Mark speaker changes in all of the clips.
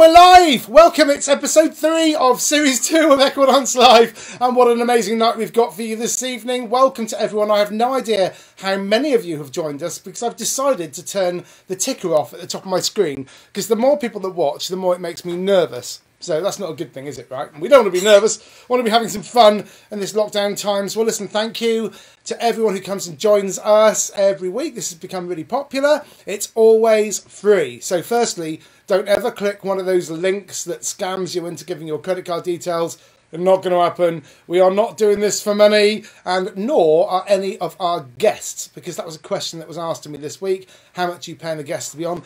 Speaker 1: We're live! Welcome, it's episode three of series two of Equidance Live. And what an amazing night we've got for you this evening. Welcome to everyone. I have no idea how many of you have joined us because I've decided to turn the ticker off at the top of my screen because the more people that watch, the more it makes me nervous. So that's not a good thing, is it, right? We don't want to be nervous. We want to be having some fun in this lockdown times. Well, listen, thank you to everyone who comes and joins us every week. This has become really popular. It's always free. So firstly, don't ever click one of those links that scams you into giving your credit card details. Not going to happen. We are not doing this for money, and nor are any of our guests, because that was a question that was asked to me this week. How much are you paying the guests to be on?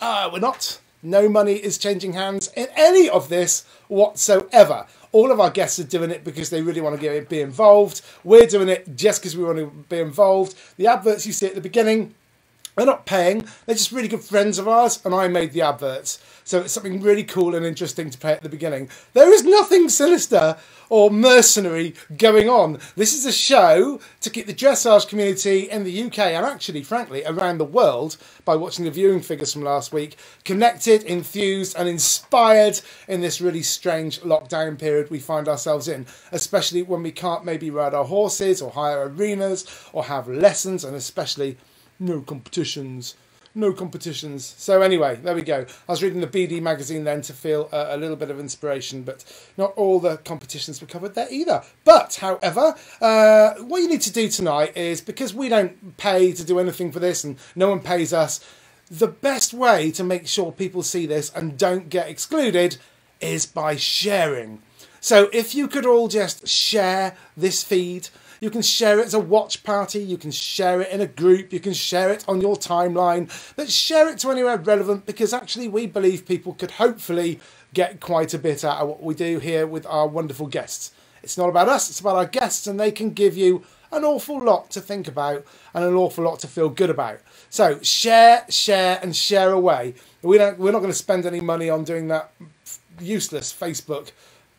Speaker 1: Uh, we're not. No money is changing hands in any of this whatsoever. All of our guests are doing it because they really want to get, be involved. We're doing it just because we want to be involved. The adverts you see at the beginning, they're not paying, they're just really good friends of ours, and I made the adverts. So it's something really cool and interesting to play at the beginning. There is nothing sinister or mercenary going on. This is a show to keep the dressage community in the UK and actually, frankly, around the world by watching the viewing figures from last week connected, enthused, and inspired in this really strange lockdown period we find ourselves in, especially when we can't maybe ride our horses or hire arenas or have lessons, and especially no competitions no competitions. So anyway, there we go. I was reading the BD magazine then to feel a, little bit of inspiration, but not all the competitions were covered there either. But however, uh, what you need to do tonight is because we don't pay to do anything for this, and no one pays us. The best way to make sure people see this and don't get excluded is by sharing. So if you could all just share this feed you can share it as a watch party, you can share it in a group, you can share it on your timeline, but share it to anywhere relevant because actually we believe people could hopefully get quite a bit out of what we do here with our wonderful guests. It's not about us, it's about our guests, and they can give you an awful lot to think about and an awful lot to feel good about. So share, share, and share away. We don't, we're not going to spend any money on doing that useless Facebook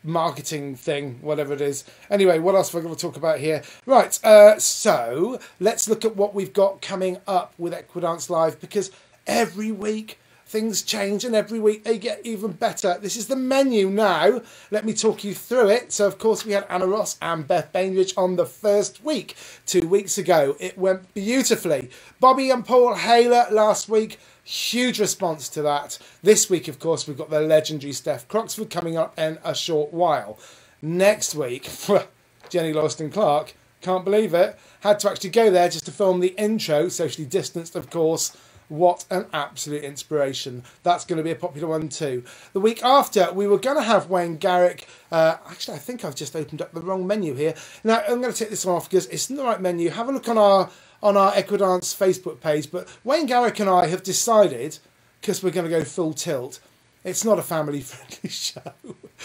Speaker 1: marketing thing, whatever it is. Anyway, what else are we going to talk about here? Right, uh, so let's look at what we've got coming up with Equidance Live because every week things change and every week they get even better. This is the menu now. Let me talk you through it. So, of course, we had Anna Ross and Beth Bainbridge on the first week, two weeks ago. It went beautifully. Bobby and Paul Haler last week Huge response to that. This week, of course, we've got the legendary Steph Croxford coming up in a short while. Next week, Jenny Loriston-Clarke, can't believe it, had to actually go there just to film the intro, socially distanced, of course. What an absolute inspiration. That's going to be a popular one too. The week after, we were going to have Wayne Garrick. Uh, actually, I think I've just opened up the wrong menu here. Now, I'm going to take this one off because it's not the right menu. Have a look on our on our Equidance Facebook page. But Wayne Garrick and I have decided, because we're going to go full tilt, it's not a family friendly show.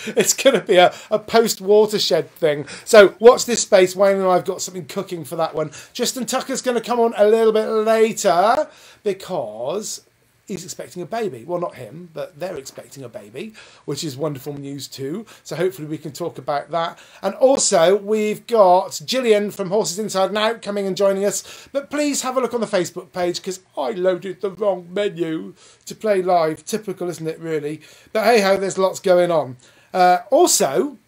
Speaker 1: It's going to be a, a post watershed thing. So watch this space. Wayne and I have got something cooking for that one. Justin Tucker's going to come on a little bit later because he's expecting a baby. Well, not him, but they're expecting a baby, which is wonderful news too. So hopefully we can talk about that. And also we've got Gillian from Horses Inside and Out coming and joining us. But please have a look on the Facebook page because I loaded the wrong menu to play live. Typical, isn't it, really? But hey ho, there's lots going on. Uh, also,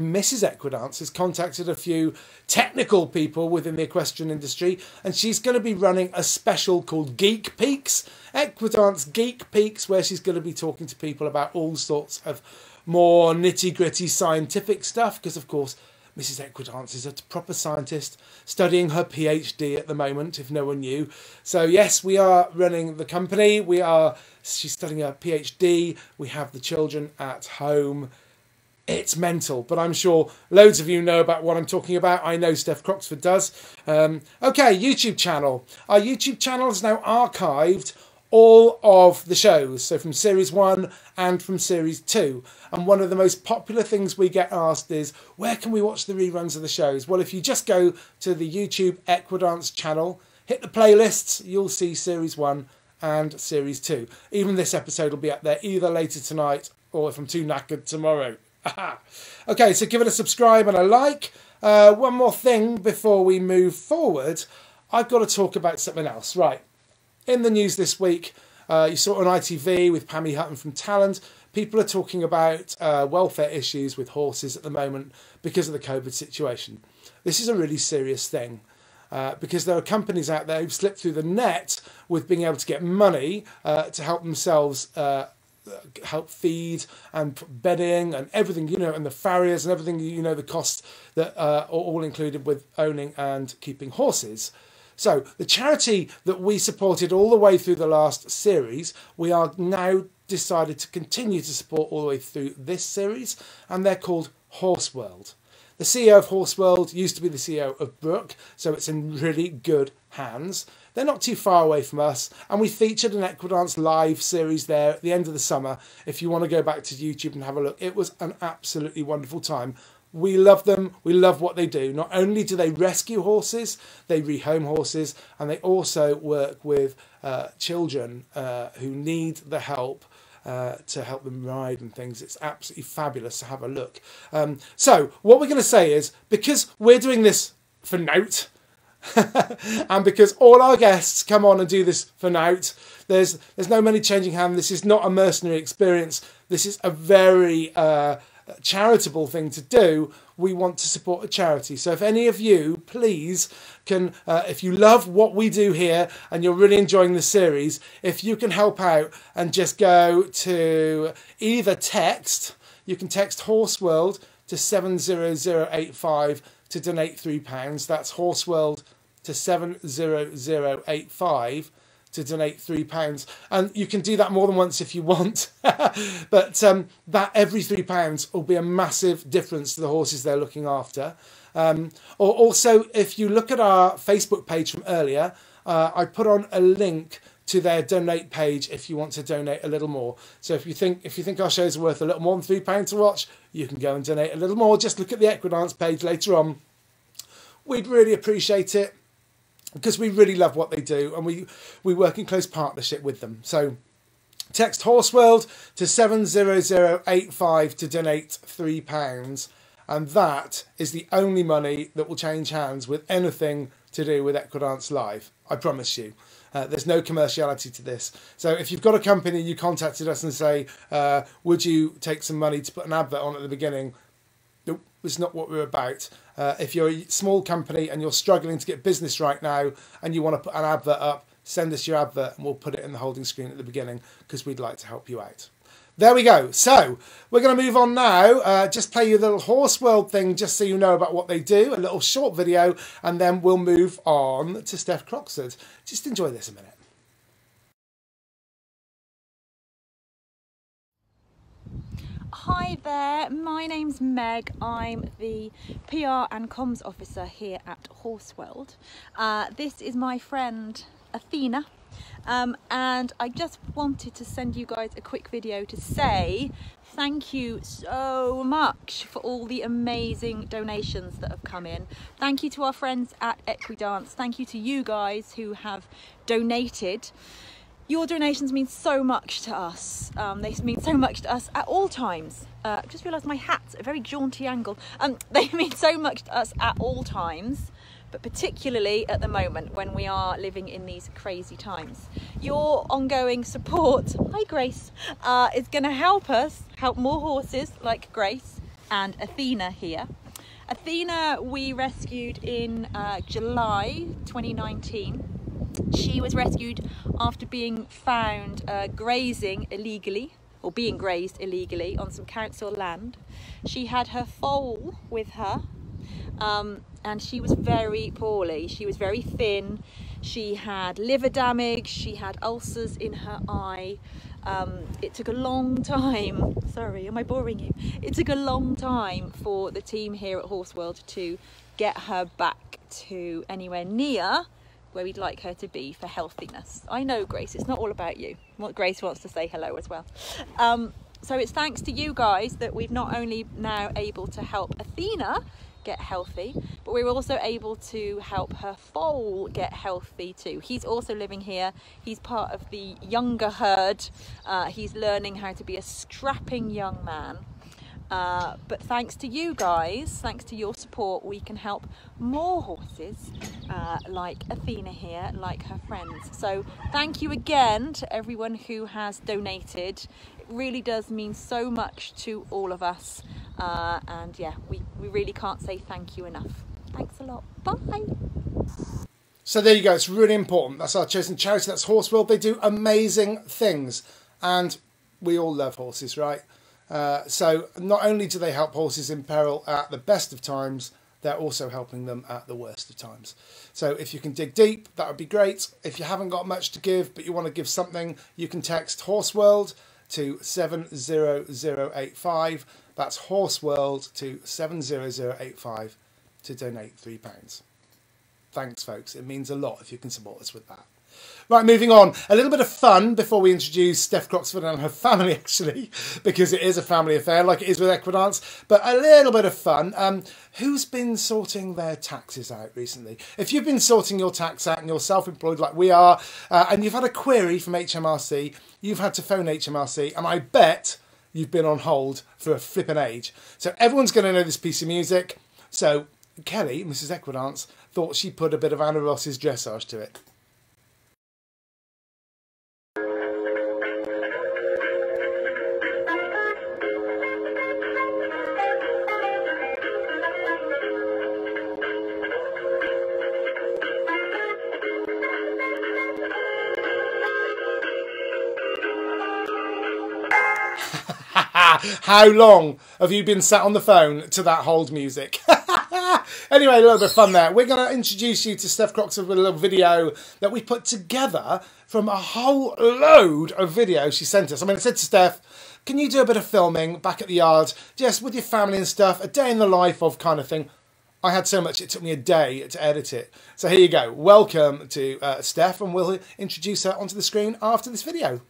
Speaker 1: Mrs. Equidance has contacted a few technical people within the equestrian industry, and she's going to be running a special called Geek Peaks, Equidance Geek Peaks, where she's going to be talking to people about all sorts of more nitty gritty scientific stuff, because of course, Mrs. Equidance is a proper scientist studying her PhD at the moment, if no one knew. So, yes, we are running the company. We are, she's studying her PhD. We have the children at home it's mental, but I'm sure loads of you know about what I'm talking about. I know Steph Croxford does. Um, okay, YouTube channel. Our YouTube channel is now archived all of the shows, so from series one and from series two. And one of the most popular things we get asked is, where can we watch the reruns of the shows? Well, if you just go to the YouTube Equidance channel, hit the playlists, you'll see series one and series two. Even this episode will be up there either later tonight or if I'm too knackered tomorrow. okay, so give it a subscribe and a like. Uh, one more thing before we move forward. I've got to talk about something else. Right. In the news this week, uh, you saw on ITV with Pammy Hutton from Talland, people are talking about uh, welfare issues with horses at the moment because of the COVID situation. This is a really serious thing. Uh, because there are companies out there who've slipped through the net with being able to get money uh, to help themselves help feed and bedding and everything, you know, and the farriers and everything, you know, the costs that uh, are all included with owning and keeping horses. So the charity that we supported all the way through the last series, we are now decided to continue to support all the way through this series, and they're called Horse World. The CEO of Horse World used to be the CEO of Brook, so it's in really good hands. They're not too far away from us, and we featured an Equidance live series there at the end of the summer. If you want to go back to YouTube and have a look, it was an absolutely wonderful time. We love them, we love what they do. Not only do they rescue horses, they rehome horses, and they also work with uh, children uh, who need the help uh, to help them ride and things. It's absolutely fabulous to have a look. Um, so, what we're going to say is because we're doing this for note, and because all our guests come on and do this for note, there's there's no money changing hand. This is not a mercenary experience. This is a very uh, charitable thing to do. We want to support a charity. So if any of you, please, can, uh, if you love what we do here and you're really enjoying the series, if you can help out and just go to either text, you can text Horse World to 70085 to donate £3. That's Horse World to 70085 to donate £3. And you can do that more than once if you want. but um, that every £3 will be a massive difference to the horses they're looking after. Um, or also, if you look at our Facebook page from earlier, uh, I put on a link to their donate page if you want to donate a little more. So if you think if you think our shows are worth a little more than three pounds to watch, you can go and donate a little more. Just look at the Equidance page later on. We'd really appreciate it because we really love what they do and we, we work in close partnership with them. So text Horseworld to 70085 to donate £3 and that is the only money that will change hands with anything to do with Equidance Live. I promise you. Uh, there's no commerciality to this. So if you've got a company, you contacted us and say, uh, would you take some money to put an advert on at the beginning? Nope, it's not what we're about. Uh, if you're a small company and you're struggling to get business right now and you want to put an advert up, send us your advert and we'll put it in the holding screen at the beginning because we'd like to help you out. There we go. So we're going to move on now. Uh, just play you a little Horse World thing just so you know about what they do, a little short video, and then we'll move on to Steph Croxford. Just enjoy this a minute.
Speaker 2: Hi there, my name's Meg. I'm the PR and comms officer here at Horseworld. Uh, this is my friend Athena, um, and I just wanted to send you guys a quick video to say thank you so much for all the amazing donations that have come in. Thank you to our friends at Equidance. Thank you to you guys who have donated. Your donations mean so much to us. Um, they mean so much to us at all times. Uh, just realised my hat's a very jaunty angle. Um, they mean so much to us at all times, but particularly at the moment when we are living in these crazy times. Your ongoing support, hi Grace, uh, is going to help us help more horses like Grace and Athena here. Athena we rescued in uh, July 2019 she was rescued after being found uh, grazing illegally or being grazed illegally on some council land. She had her foal with her um, and she was very poorly. She was very thin. She had liver damage. She had ulcers in her eye. Um, it took a long time. Sorry, am I boring you? It took a long time for the team here at Horse World to get her back to anywhere near where we'd like her to be for healthiness. I know, Grace, it's not all about you. What Grace wants to say hello as well. Um, so it's thanks to you guys that we've not only now able to help Athena get healthy, but we're also able to help her foal get healthy too. He's also living here. He's part of the younger herd. Uh, he's learning how to be a strapping young man. Uh, but thanks to you guys, thanks to your support, we can help more horses uh, like Athena here, like her friends. So thank you again to everyone who has donated. Really does mean so much to all of us. Uh, and yeah, we, we really can't say thank you enough. Thanks a lot. Bye.
Speaker 1: So there you go. It's really important. That's our chosen charity. That's Horse World. They do amazing things, and we all love horses, right? Uh, so not only do they help horses in peril at the best of times, they're also helping them at the worst of times. So if you can dig deep, that would be great. If you haven't got much to give, but you want to give something, you can text Horse World to 70085. That's Horse World to 70085 to donate £3. Thanks, folks. It means a lot if you can support us with that. Right, moving on. A little bit of fun before we introduce Steph Croxford and her family, actually, because it is a family affair, like it is with Equidance. But a little bit of fun. Um, who's been sorting their taxes out recently? If you've been sorting your tax out and you're self-employed like we are, uh, and you've had a query from HMRC, you've had to phone HMRC, and I bet you've been on hold for a flippin' age. So everyone's going to know this piece of music. So Kelly, Mrs. Equidance, thought she'd put a bit of Anna Ross's dressage to it. How long have you been sat on the phone to that hold music? anyway, a little bit of fun there. We're going to introduce you to Steph Croxford with a little video that we put together from a whole load of videos she sent us. I mean, I said to Steph, can you do a bit of filming back at the yard, just with your family and stuff, a day in the life of kind of thing? I had so much, it took me a day to edit it. So here you go. Welcome to uh, Steph, and we'll introduce her onto the screen after this video.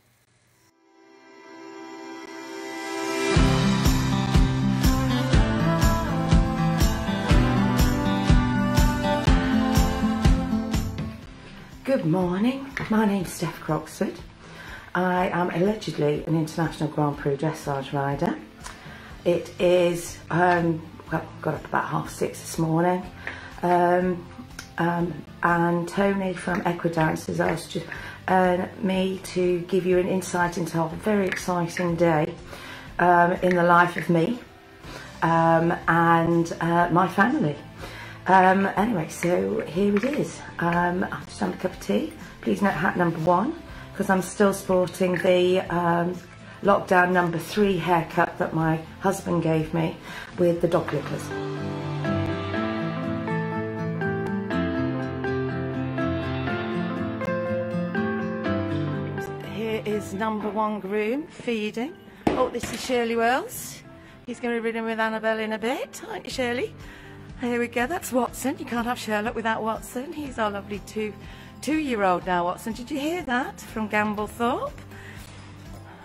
Speaker 3: Good morning, my name's Steph Croxford. I am allegedly an international Grand Prix dressage rider. It is, um, well, got up about half six this morning. Um, um, and Tony from Equidance has asked uh, me to give you an insight into a very exciting day um, in the life of me um, and uh, my family. Um, anyway, so here it is. Um, I've just had a cup of tea. Please note hat number one, because I'm still sporting the um, lockdown number three haircut that my husband gave me with the dog clippers. Here is number one groom feeding. Oh, this is Shirley Wells. He's going to be ridden with Annabelle in a bit, aren't you, Shirley? Here we go, that's Watson. You can't have Sherlock without Watson. He's our lovely two, two-year-old now, Watson. Did you hear that from Gamblethorpe?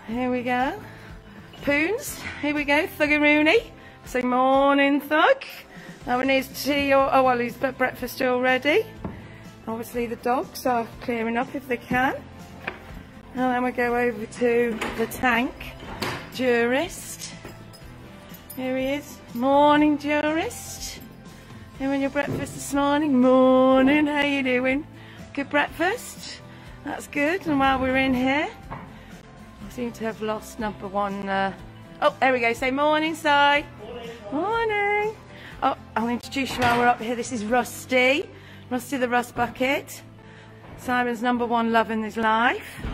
Speaker 3: Here we go. Poons, here we go, Thuggeroony. Say morning, Thug. Having his tea, or, oh well, he's breakfast already. Obviously the dogs are clearing up if they can. And then we go over to the tank. Jurist. Here he is. Morning, Jurist. Having your breakfast this morning? Morning, how you doing? Good breakfast? That's good. And while we're in here, I seem to have lost number one. Uh... Oh, there we go. Say morning, Si. Morning. Morning. Oh, I'll introduce you while we're up here. This is Rusty. Rusty the Rust Bucket. Simon's number one love in his life.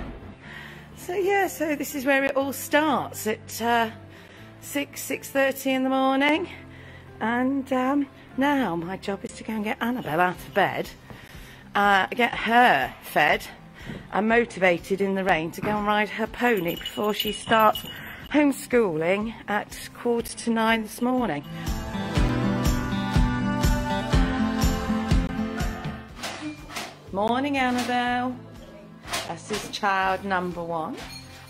Speaker 3: So yeah, so this is where it all starts at uh, 6, 6.30 in the morning. And um, now my job is to go and get Annabelle out of bed, uh, get her fed and motivated in the rain to go and ride her pony before she starts homeschooling at quarter to nine this morning. Morning Annabelle. This is child number one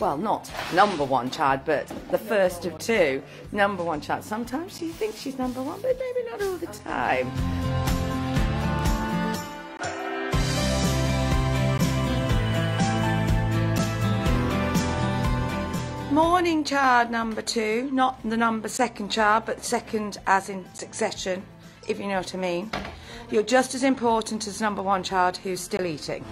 Speaker 3: well, not number one child, but the first of two, number one child. Sometimes she thinks she's number one, but maybe not all the time. Morning. child number two. Not the number second child, but second as in succession, if you know what I mean. You're just as important as number one child who's still eating.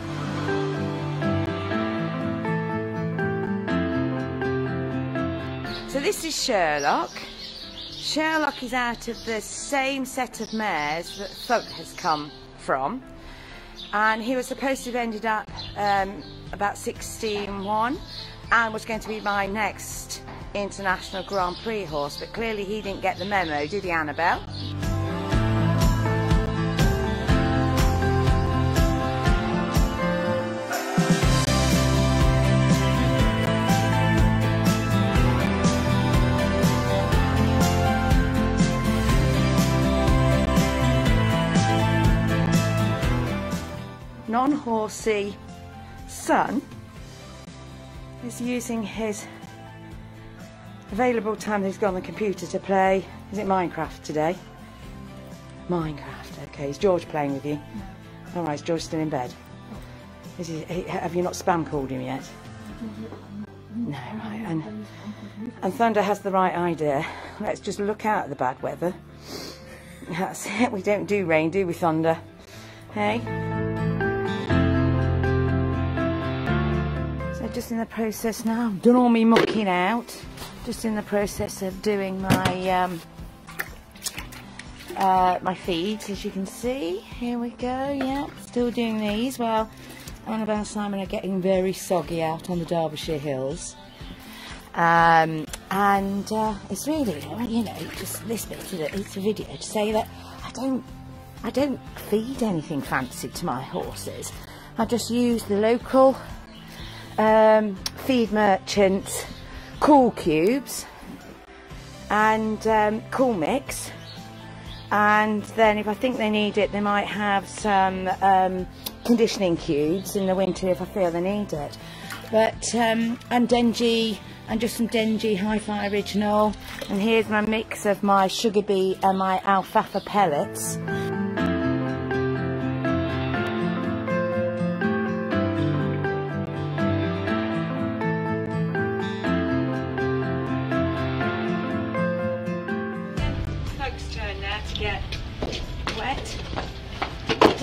Speaker 3: So this is Sherlock. Sherlock is out of the same set of mares that Thug has come from. And he was supposed to have ended up um, about 16-1 and was going to be my next international Grand Prix horse, but clearly he didn't get the memo, did he, Annabelle? Non-horsey son is using his available time that he's got on the computer to play. Is it Minecraft today? Minecraft. Okay. Is George playing with you? All right. Is George still in bed? Is he, have you not spam called him yet? Mm-hmm. No. Right. And and Thunder has the right idea. Let's just look out at the bad weather. That's it. We don't do rain, do we, Thunder? Hey. Just in the process now. I've done all my mucking out. Just in the process of doing my um, uh, my feeds, as you can see. Here we go. Yeah, still doing these. Well, Annabelle and Simon are getting very soggy out on the Derbyshire hills. Um, and uh, it's really, you know, just this bit. It's a video to say that I don't, I don't feed anything fancy to my horses. I just use the local um, feed merchants cool cubes and um, cool mix. And then if I think they need it they might have some um, conditioning cubes in the winter if I feel they need it. But um, and Dengie and just some Dengie Hi-Fi Original. And here's my mix of my sugar beet and my alfalfa pellets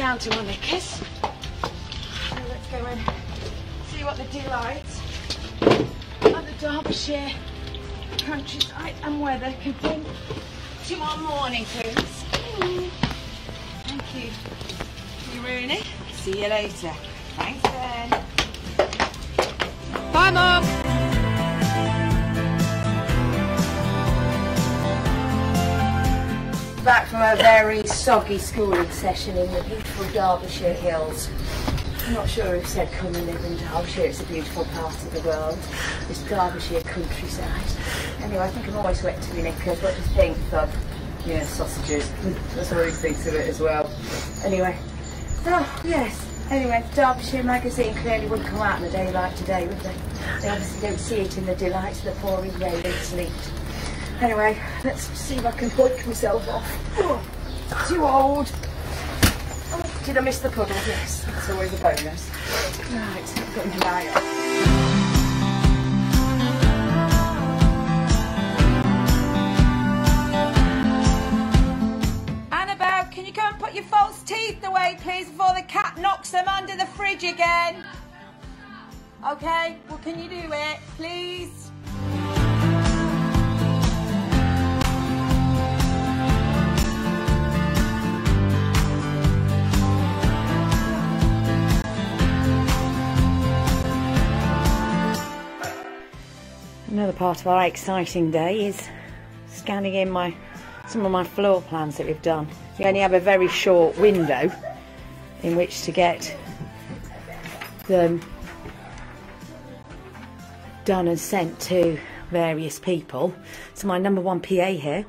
Speaker 3: down to my knickers. So let's go and see what the delights of the Derbyshire countryside and weather can bring to our morning, please. Thank you. You Rooney. See you later. Thanks, Ben. Bye, Mum. back from a very soggy schooling session in the beautiful Derbyshire hills. I'm not sure if said come and live in Derbyshire, it's a beautiful part of the world, this Derbyshire countryside. Anyway, I think I'm always wet to the knickers, what do you think, Thug?
Speaker 4: Yeah, sausages. That's what he thinks of it as well.
Speaker 3: Anyway, oh yes, Anyway, Derbyshire Magazine clearly wouldn't come out on a day like today, would they? They obviously don't see it in the delights of the pouring rain and sleet. Anyway, let's see if I can boink myself off. Too old. Oh, did I miss the puddle? Yes, that's always a bonus. Right, I've got come put your false teeth away, please, before the cat knocks them under the fridge again? Okay, well, can you do it, please? Another part of our exciting day is scanning in my some of my floor plans that we've done. We only have a very short window in which to get them done and sent to various people. So my number one PA here,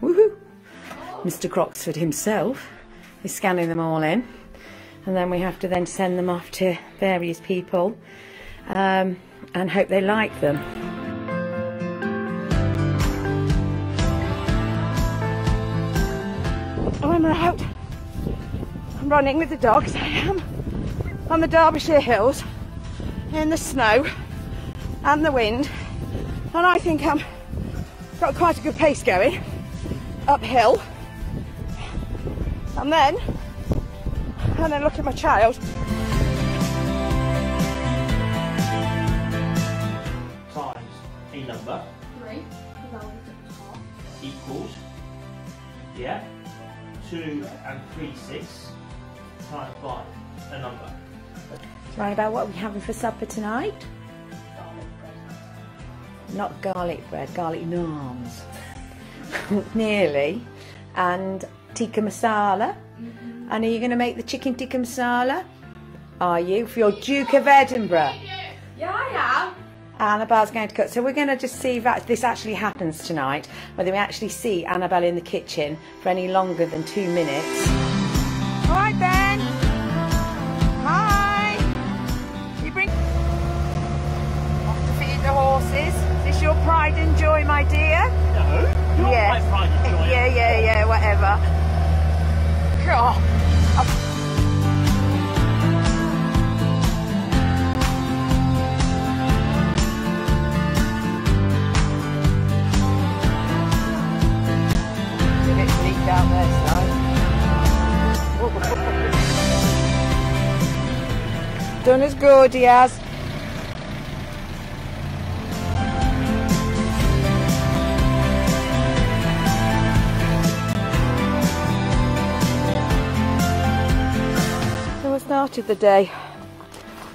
Speaker 3: Mr. Croxford himself, is scanning them all in. And then we have to then send them off to various people um, and hope they like them. Oh, I'm out. I'm running with the dogs. I am on the Derbyshire hills in the snow and the wind and I think I'm got quite a good pace going uphill. And then, and then look at my child.
Speaker 5: times a number equals, yeah, 2 and 3 6 times by a number.
Speaker 3: Right about what are we having for supper tonight? Garlic bread. Not garlic bread, garlic naans. Nearly. And tikka masala. And are you going to make the chicken tikka masala? Are you? For your Duke of Edinburgh?
Speaker 6: Yeah, I am.
Speaker 3: Annabelle's going to cook. So we're going to just see if this actually happens tonight, whether we actually see Annabelle in the kitchen for any longer than two minutes. All right, Ben. Hi. You bring off to feed the horses. Is this your pride and joy, my dear?
Speaker 5: No, not
Speaker 3: Yes.
Speaker 5: pride and joy.
Speaker 3: Yeah, yeah, yeah, whatever. God. A Done as good, has. So I started the day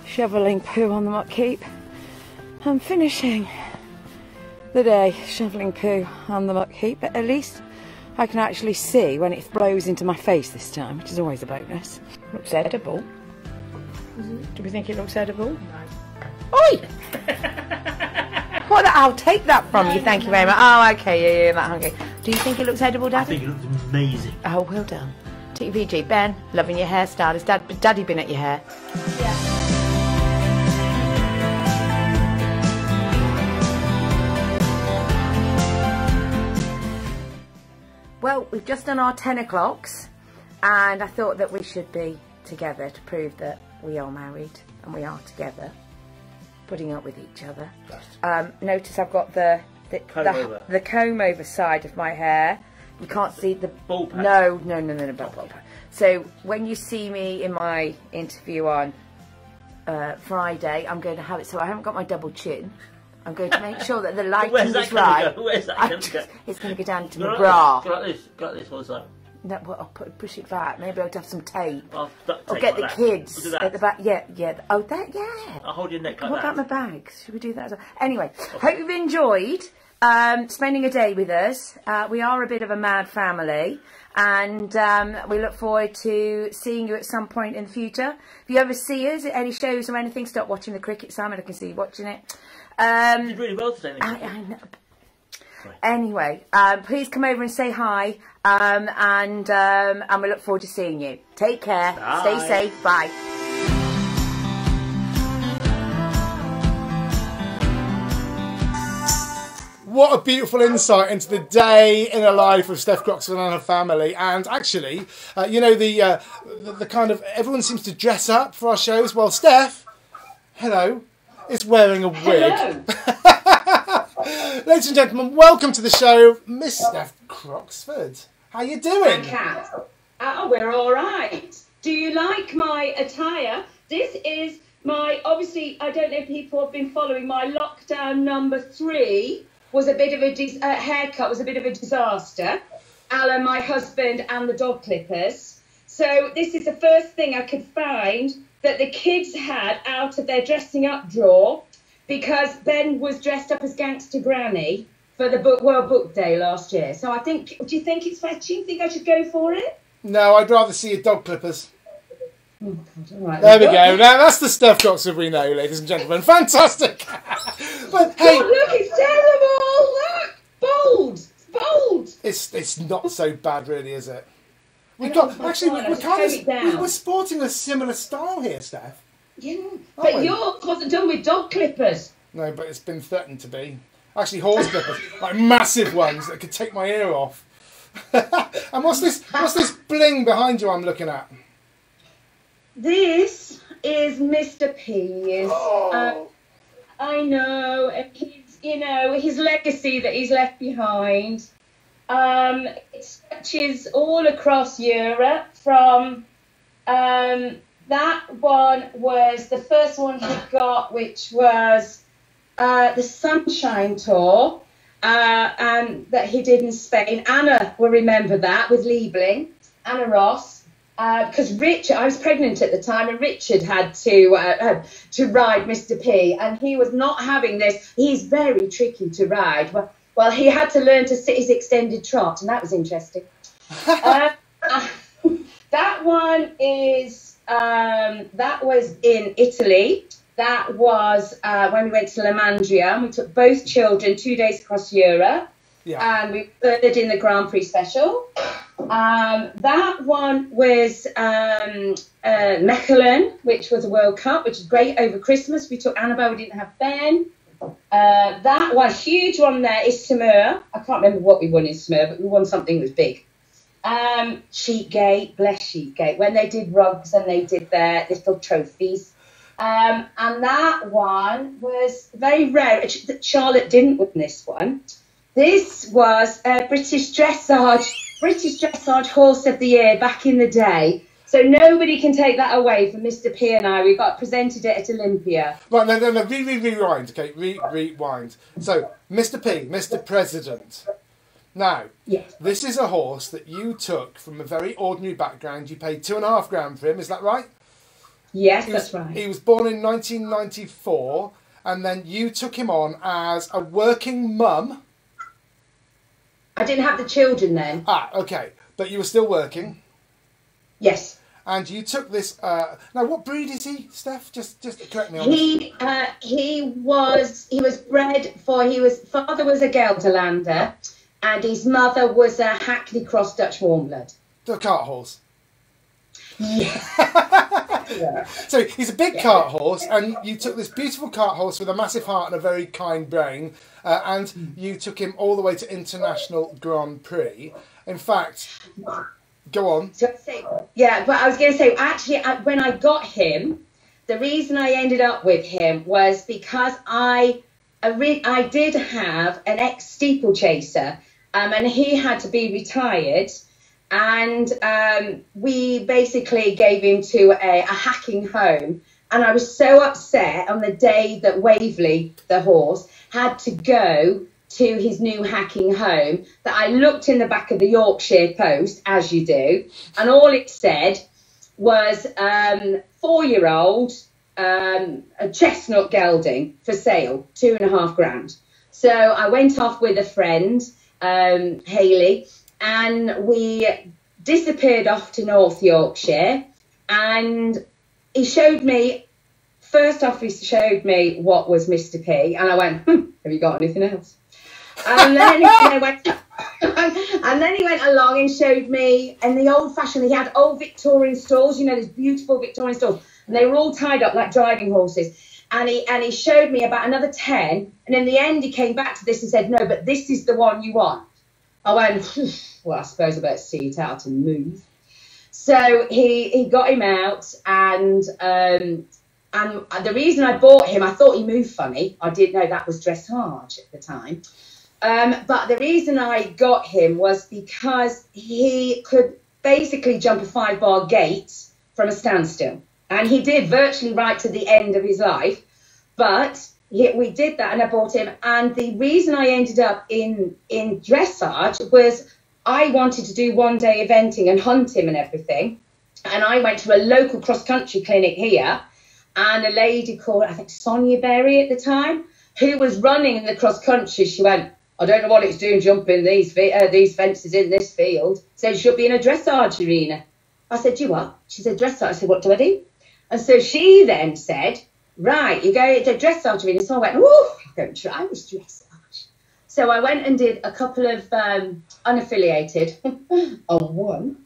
Speaker 3: shoveling poo on the muck heap I'm finishing the day shoveling poo on the muck heap, but at least I can actually see when it blows into my face this time, which is always a bonus. Looks edible. Mm-hmm. Do we think it looks edible? No. Oi! what? I'll take that from you. Thank you very much. Oh, okay. Yeah, yeah, I'm not hungry. Do you think it looks edible,
Speaker 5: I think it looks amazing.
Speaker 3: Oh, well done. TVG, Ben, loving your hairstyle. Has Dad, Daddy been at your hair? Well, we've just done our 10 o'clocks, and I thought that we should be together to prove that we are married and we are together, putting up with each other. Um, notice I've got the the
Speaker 5: Comb
Speaker 3: the,
Speaker 5: over.
Speaker 3: the comb over side of my hair. You can't see the
Speaker 5: Ball patch.
Speaker 3: No, no, no, no, no, ball, ball patch. So when you see me in my interview on uh, Friday, I'm going to have it. So I haven't got my double chin. I'm going to make sure that the lighting
Speaker 5: Where's that
Speaker 3: is right.
Speaker 5: go? Where's that gonna
Speaker 3: just-
Speaker 5: go?
Speaker 3: It's going to go down to
Speaker 5: Go
Speaker 3: my
Speaker 5: like
Speaker 3: bra.
Speaker 5: this, Go like this. Go like this. What's that?
Speaker 3: No, well, I'll put, push it back. Maybe I'll have some tape.
Speaker 5: I'll tape
Speaker 3: get the
Speaker 5: that.
Speaker 3: kids
Speaker 5: We'll
Speaker 3: at the back. Yeah, yeah. Oh, that, yeah.
Speaker 5: I'll hold your neck like
Speaker 3: What
Speaker 5: that.
Speaker 3: about my bags? Should we do that as well? Anyway, hope you've enjoyed um, spending a day with us. Uh, we are a bit of a mad family, and um, we look forward to seeing you at some point in the future. If you ever see us at any shows or anything, stop watching the cricket, Simon. I can see you watching it.
Speaker 5: You
Speaker 3: Um,
Speaker 5: did really well today.
Speaker 3: I, I know. Anyway, um, please come over and say hi, um, and um, and we look forward to seeing you. Take care. Stay safe. Bye.
Speaker 1: What a beautiful insight into the day in the life of Steph Croxford and her family. And actually, uh, you know, the, uh, the the kind of everyone seems to dress up for our shows. Well, Steph, hello, is wearing a wig. Ladies and gentlemen, welcome to the show, Miss Steph Croxford. How you doing?
Speaker 7: cat. Oh, we're all right. Do you like my attire? This is my, obviously, I don't know if people have been following my lockdown number three was a bit of a uh, haircut was a bit of a disaster. Alan, my husband, and the dog clippers. So this is the first thing I could find that the kids had out of their dressing up drawer because Ben was dressed up as Gangster Granny for the book World Book Day last year. So I think, do you think it's fetching? You think I should go for it?
Speaker 1: No, I'd rather see your dog clippers.
Speaker 7: Oh, all right,
Speaker 1: There we go. Now that's the Steph Croxford we know, ladies and gentlemen. Fantastic. but oh, hey,
Speaker 7: Oh, look, it's terrible! Look, bold, it's bold.
Speaker 1: It's it's not so bad, really, is it? We
Speaker 7: know,
Speaker 1: got actually
Speaker 7: fine,
Speaker 1: we're kind of we're sporting a similar style here, Steph.
Speaker 7: Yeah,
Speaker 1: Oh,
Speaker 7: but
Speaker 1: well.
Speaker 7: yours wasn't done with dog clippers.
Speaker 1: No, but it's been threatened to be. Actually, horse clippers, like massive ones that could take my ear off. and what's this? What's this bling behind you? I'm looking at.
Speaker 7: This is Mr. Pease.
Speaker 1: Oh.
Speaker 7: Uh, I know, and he's
Speaker 3: you know, his legacy that he's left behind. Um, it stretches all across Europe from um, that one was the first one he got, which was uh, the Sunshine Tour, uh, and that he did in Spain. Anna will remember that with Liebling, Anna Ross, because Richard, I was pregnant at the time, and Richard had to uh, to ride Mr. P, and he was not having this. He's very tricky to ride. Well, well, he had to learn to sit his extended trot, and that was interesting. uh, that one is um, that was in Italy. That was uh, when we went to La Mandria. and We took both children two days across Europe,
Speaker 1: Yeah.
Speaker 3: and we third in the Grand Prix special. Um, that one was um, uh, Mechelen, which was a World Cup, which is great over Christmas. We took Annabelle, we didn't have Ben. Uh, that one, huge one there is Saumur. I can't remember what we won in Saumur, but we won something that was big. Um, Sheepgate, bless Sheepgate, when they did rugs and they did their little trophies. Um, and that one was very rare. Charlotte didn't win this one. This was a British dressage, British dressage horse of the year back in the day. So nobody can take that away from Mr. P and I. We got presented it at Olympia.
Speaker 1: Right, no, no, no, re, re, rewind, okay, re, rewind. So, Mr. P, Mr. President. Now,
Speaker 3: Yes.
Speaker 1: this is a horse that you took from a very ordinary background. You paid two and a half grand for him, is that right?
Speaker 3: Yes,
Speaker 1: He
Speaker 3: that's
Speaker 1: was,
Speaker 3: right.
Speaker 1: He was born in 1994, and then you took him on as a working mum.
Speaker 3: I didn't have the children then.
Speaker 1: Ah, okay, but you were still working,
Speaker 3: Yes.
Speaker 1: and you took this. Uh, now, what breed is he, Steph? Just, just correct me on.
Speaker 3: He uh, he was he was bred for he was father was a Gelderlander, and his mother was a Hackney Cross Dutch Warmblood.
Speaker 1: The cart horse.
Speaker 3: Yeah.
Speaker 1: So he's a big cart horse, and you took this beautiful cart horse with a massive heart and a very kind brain, uh, and you took him all the way to international Grand Prix. In fact, go on.
Speaker 3: So yeah, but I was going to say actually I, when I got him, the reason I ended up with him was because I I, re- I did have an ex steeplechaser, um, and he had to be retired. And um, we basically gave him to a, a hacking home. And I was so upset on the day that Waverley, the horse, had to go to his new hacking home that I looked in the back of the Yorkshire Post, as you do, and all it said was um, four year old um, a chestnut gelding for sale, two and a half grand. So I went off with a friend, um, Haley, and we disappeared off to North Yorkshire. And he showed me, first off, he showed me what was Mr. P, and I went, hmm, have you got anything else? And then he went, and then he went along and showed me, and the old fashioned, he had old Victorian stalls, you know, these beautiful Victorian stalls, and they were all tied up like driving horses. And he and he showed me about another ten, and in the end he came back to this and said, "No, but this is the one you want." I went, "Well, I suppose I better see it out and move." So he he got him out, and um, and the reason I bought him, I thought he moved funny. I didn't know that was dressage at the time. Um, but the reason I got him was because he could basically jump a five bar gate from a standstill. And he did virtually right to the end of his life. But he, we did that and I bought him. And the reason I ended up in, in dressage was I wanted to do one day eventing and hunt him and everything. And I went to a local cross country clinic here. And a lady called, I think Sonia Berry at the time, who was running in the cross country, she went, I don't know what it's doing jumping these uh, these fences in this field. Said she'll be in a dressage arena. I said, you what? She said dressage. I said, what do I do? And so she then said, right, you go to dressage arena. So I went, oh, I'm going to try this dressage. So I went and did a couple of um, unaffiliated on one.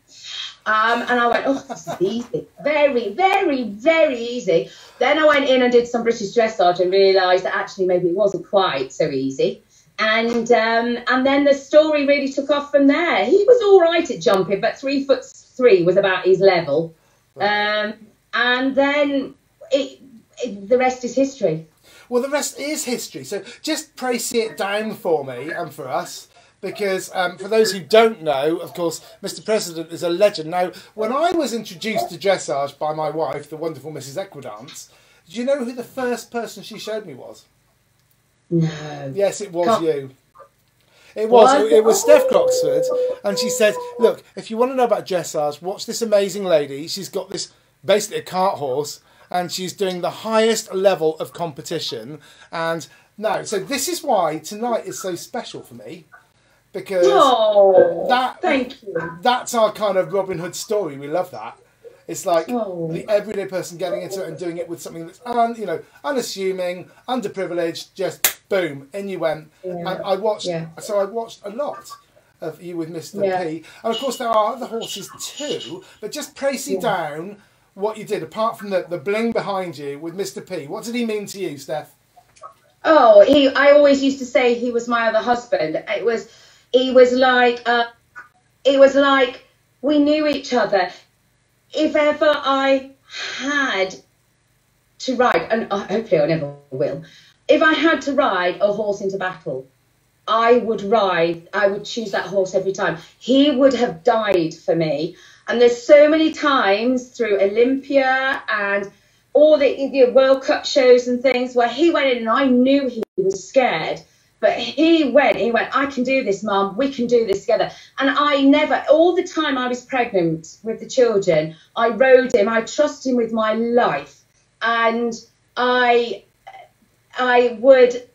Speaker 3: Um, and I went, oh, this is easy. Very, very, very easy. Then I went in and did some British dressage and realised that actually maybe it wasn't quite so easy. And um, and then the story really took off from there. He was all right at jumping, but three foot three was about his level. Um, and then it, the rest is history.
Speaker 1: Well, the rest is history. So just praise it down for me and for us. Because um, for those who don't know, of course, Mr. President is a legend. Now, when I was introduced to dressage by my wife, the wonderful Mrs. Equidance, do you know who the first person she showed me was?
Speaker 3: No.
Speaker 1: Yes, it was you. It was. It, it was? Steph Croxford, and she said, "Look, if you want to know about dressage, watch this amazing lady. She's got this basically a cart horse, and she's doing the highest level of competition. And no, so this is why tonight is so special for me, because
Speaker 3: Oh,
Speaker 1: that
Speaker 3: thank you.
Speaker 1: that's our kind of Robin Hood story. We love that. It's like
Speaker 3: Oh.
Speaker 1: the everyday person getting into it and doing it with something that's un, you know unassuming, underprivileged. Just boom, in you went. And I watched.
Speaker 3: Yeah.
Speaker 1: So I watched a lot of you with Mr.
Speaker 3: Yeah.
Speaker 1: P, and of course there are other horses too. But just praising down what you did, apart from the the bling behind you with Mr. P. What did he mean to you, Steph?
Speaker 3: Oh, he. I always used to say he was my other husband. It was, he was like, uh, it was like we knew each other. If ever I had to ride, and uh, hopefully I never will, if I had to ride a horse into battle, I would ride. I would choose that horse every time. He would have died for me. And there's so many times through Olympia and all the, World Cup shows and things where he went in and I knew he was scared. But he went, he went, I can do this, Mum. We can do this together. And I never, all the time I was pregnant with the children, I rode him, I trusted him with my life. And I, I would,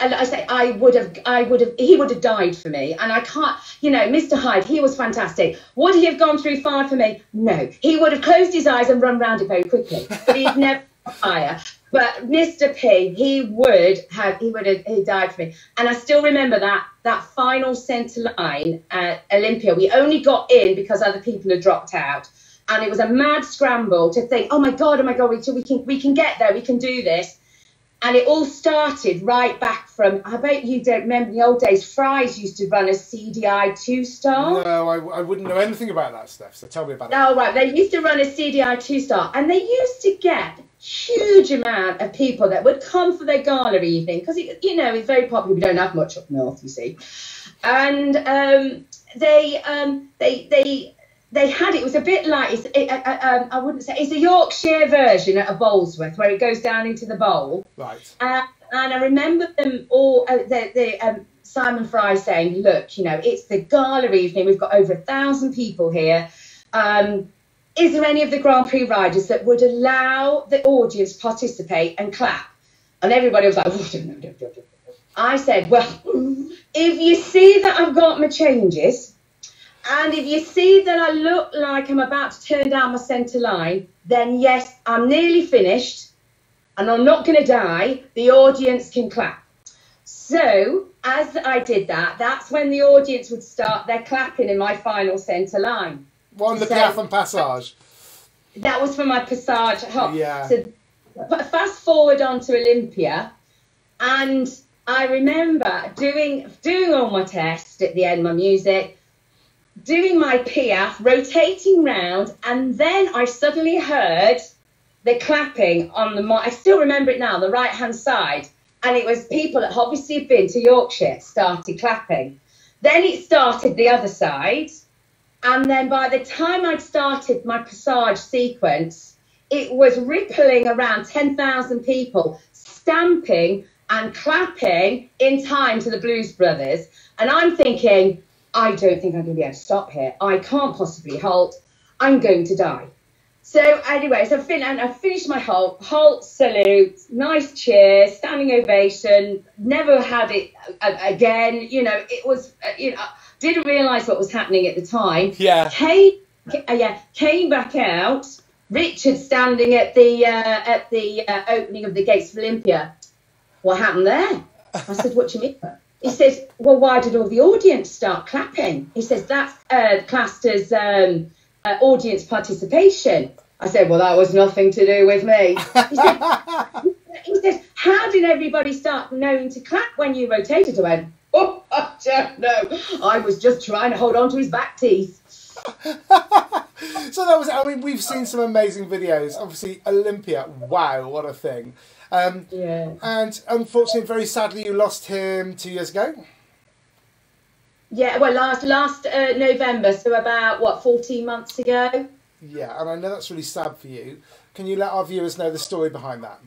Speaker 3: and I say I would have, I would have, he would have died for me. And I can't, you know, Mr. Hyde, he was fantastic. Would he have gone through fire for me? No. He would have closed his eyes and run round it very quickly. But he'd never fire. But Mr. P, he would have, he would have, he died for me. And I still remember that that final centre line at Olympia. We only got in because other people had dropped out. And it was a mad scramble to think, oh my God, oh my God, we, we can we can get there, we can do this. And it all started right back from, I bet you don't remember the old days, Fry's used to run a CDI two star.
Speaker 1: No, I, I wouldn't know anything about that, stuff, So tell me about it.
Speaker 3: Oh, right. They used to run a CDI two star and they used to get huge amount of people that would come for their gala evening because, you know, it's very popular. We don't have much up north, you see. And um, they, um, they, they, they had it was a bit like it's, it, uh, uh, um, I wouldn't say it's a Yorkshire version of Bolesworth where it goes down into the bowl.
Speaker 1: Right.
Speaker 3: Uh, and I remember them all, uh, the, the um, Simon Fry saying, "Look, you know, it's the gala evening. We've got over a thousand people here. Um, is there any of the Grand Prix riders that would allow the audience participate and clap?" And everybody was like, oh, no, no, no, no, no." I said, "Well, if you see that I've got my changes." And if you see that I look like I'm about to turn down my centre line, then yes, I'm nearly finished and I'm not going to die. The audience can clap. So, as I did that, that's when the audience would start their clapping in my final centre line.
Speaker 1: One the
Speaker 3: So-
Speaker 1: Piaffe and Passage.
Speaker 3: That was for my passage hop.
Speaker 1: Yeah.
Speaker 3: So, fast forward onto Olympia, and I remember doing doing all my tests at the end, my music, doing my piaffe, rotating round, and then I suddenly heard the clapping on the. I still remember it now, the right hand side, and it was people that obviously had been to Yorkshire started clapping. Then it started the other side. And then by the time I'd started my passage sequence, it was rippling around 10,000 people stamping and clapping in time to the Blues Brothers. And I'm thinking, I don't think I'm going to be able to stop here. I can't possibly halt. I'm going to die. So anyway, so I, fin- and I finished my halt, halt salute, nice cheer, standing ovation. Never had it again. You know, it was, uh, you know, didn't realise what was happening at the time.
Speaker 1: Yeah.
Speaker 3: Came, uh, yeah, came back out. Richard standing at the uh, at the uh, opening of the gates of Olympia. What happened there? I said, What do you mean? He says, Well, why did all the audience start clapping? He says that's uh, classed as um, uh, audience participation. I said, Well, that was nothing to do with me. He said, he says, How did everybody start knowing to clap when you rotated? I went, Oh, I don't know. I was just trying to hold on to his back teeth.
Speaker 1: so that was. I mean, we've seen some amazing videos. Obviously, Olympia. Wow, what a thing! Um,
Speaker 3: Yeah.
Speaker 1: and unfortunately, very sadly, you lost him two years ago.
Speaker 3: Yeah, well, last last uh, November, so about what, 14 months ago.
Speaker 1: Yeah, and I know that's really sad for you. Can you let our viewers know the story behind that?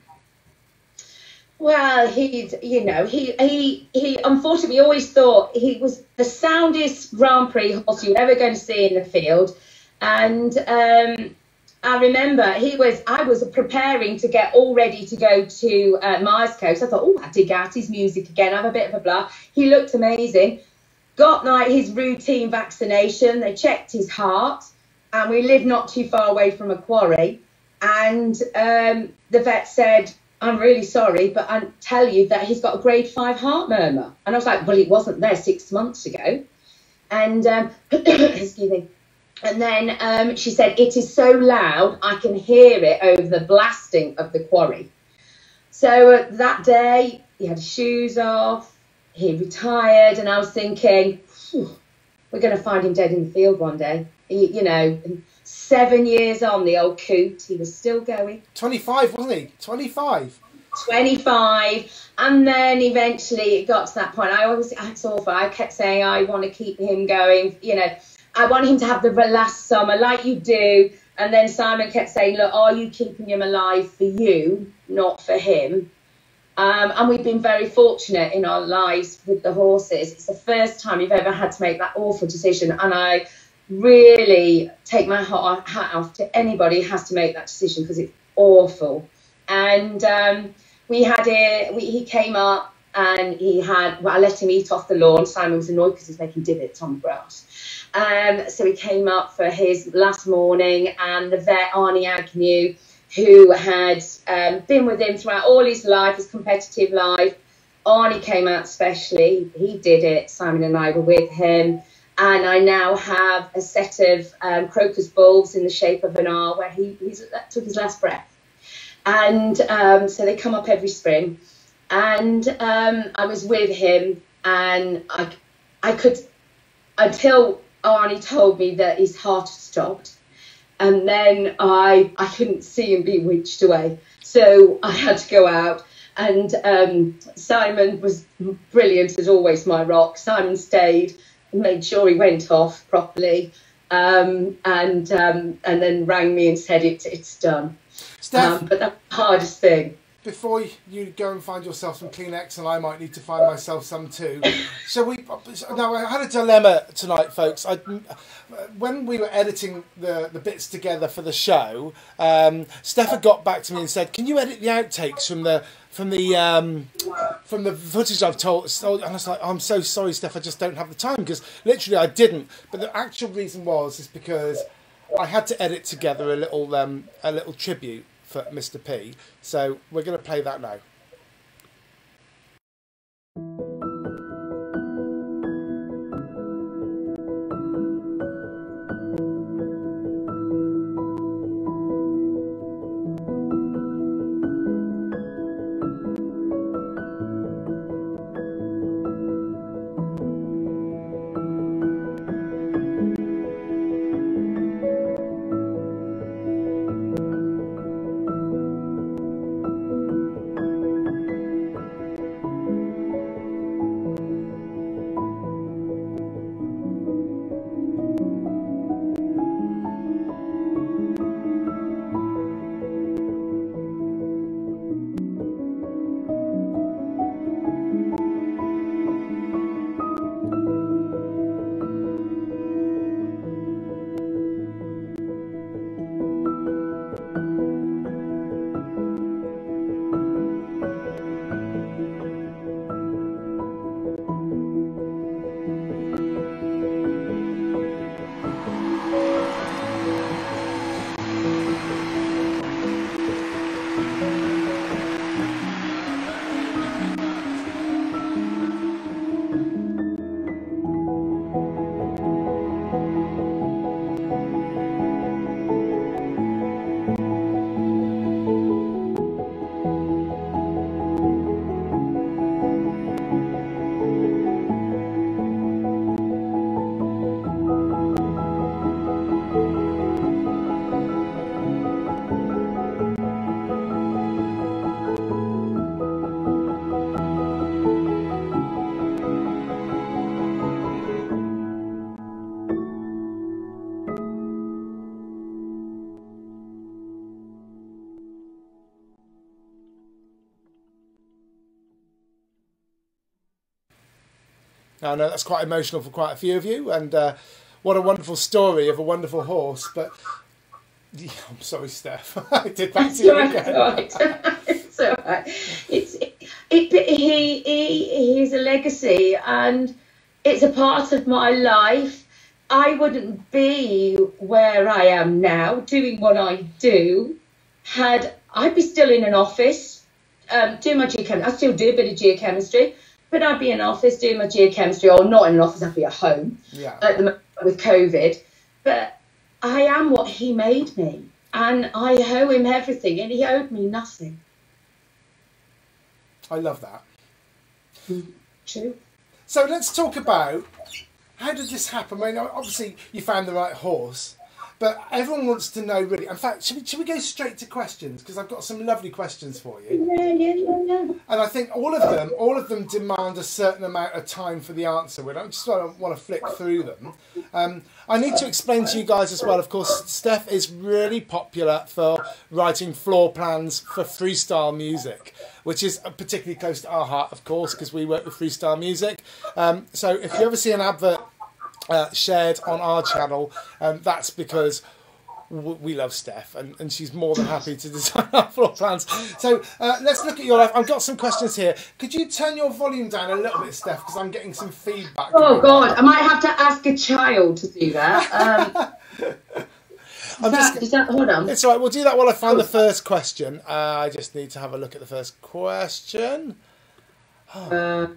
Speaker 3: Well, he's, you know, he, he, he unfortunately always thought he was the soundest Grand Prix horse you were ever going to see in the field. And um, I remember he was, I was preparing to get all ready to go to uh, Coast. I thought, oh, I'll dig out his music again, I have a bit of a blast. He looked amazing. Got like his routine vaccination. They checked his heart, and we live not too far away from a quarry. And um, the vet said, I'm really sorry, but I tell you that he's got a grade five heart murmur. And I was like, well, it wasn't there six months ago. And um, excuse me. And then um, she said, it is so loud, I can hear it over the blasting of the quarry. So uh, that day, he had his shoes off, he retired, and I was thinking, we're going to find him dead in the field one day. He, you know, seven years on, the old coot, he was still going.
Speaker 1: 25, wasn't he? 25.
Speaker 3: 25 and then eventually it got to that point i always it's awful i kept saying i want to keep him going you know i want him to have the last summer like you do and then simon kept saying look are you keeping him alive for you not for him um, and we've been very fortunate in our lives with the horses it's the first time you've ever had to make that awful decision and i really take my hat off to anybody who has to make that decision because it's awful and um, we had it. We, he came up and he had. Well, I let him eat off the lawn. Simon was annoyed because he was making divots on the grass. Um, so he came up for his last morning, and the vet Arnie Agnew, who had um, been with him throughout all his life, his competitive life. Arnie came out specially. He did it. Simon and I were with him. And I now have a set of um, crocus bulbs in the shape of an R where he he's, took his last breath and um, so they come up every spring. And um, I was with him, and I, I could, until Arnie told me that his heart had stopped, and then I, I couldn't see him being witched away. So I had to go out, and um, Simon was brilliant as always. My rock. Simon stayed, made sure he went off properly, um, and um, and then rang me and said it, it's done.
Speaker 1: Steph,
Speaker 3: Um, but that's the hardest thing.
Speaker 1: Before you go and find yourself some Kleenex, and I might need to find myself some too. So we now I had a dilemma tonight, folks. I, when we were editing the, the bits together for the show, um, Steph got back to me and said, "Can you edit the outtakes from the from the um, from the footage I've told?" So- And I was like, "I'm so sorry, Steph. I just don't have the time because literally I didn't." But the actual reason was is because I had to edit together a little um, a little tribute for Mr. P. So we're going to play that now. I know that's quite emotional for quite a few of you, and uh, what a wonderful story of a wonderful horse. But yeah, I'm sorry, Steph. I did back to you again.
Speaker 3: it's all right. it's all right. It's it, it, he, he he's a legacy and it's a part of my life. I wouldn't be where I am now doing what I do had I'd be still in an office um, doing my geochemistry. I still do a bit of geochemistry, but I'd be in an office doing my geochemistry or not in an office, I'd be at home
Speaker 1: Yeah.
Speaker 3: at the moment with COVID. But I am what he made me, and I owe him everything, and he owed me nothing.
Speaker 1: I love that.
Speaker 3: Mm, true.
Speaker 1: So let's talk about how did this happen? I mean, obviously you found the right horse, but everyone wants to know really. In fact, should we, should we go straight to questions? Because I've got some lovely questions for you,
Speaker 3: Yeah, yeah, yeah, yeah.
Speaker 1: and I think all of them, all of them demand a certain amount of time for the answer. We don't just want to, want to flick through them. Um, I need to explain to you guys as well. Of course, Steph is really popular for writing floor plans for freestyle music, which is particularly close to our heart, of course, because we work with freestyle music. Um, so if you ever see an advert uh, shared on our channel, um, that's because we love Steph and, and she's more than happy to design our floor plans. So uh, let's look at your life. I've got some questions here. Could you turn your volume down a little bit, Steph, because I'm getting some feedback.
Speaker 3: Oh God, I might have to ask a child to do that. Um,
Speaker 1: I'm
Speaker 3: is,
Speaker 1: just,
Speaker 3: that, is that? Hold on.
Speaker 1: it's all right. We'll do that while I find the first question. Uh, I just need to have a look at the first question.
Speaker 3: Uh,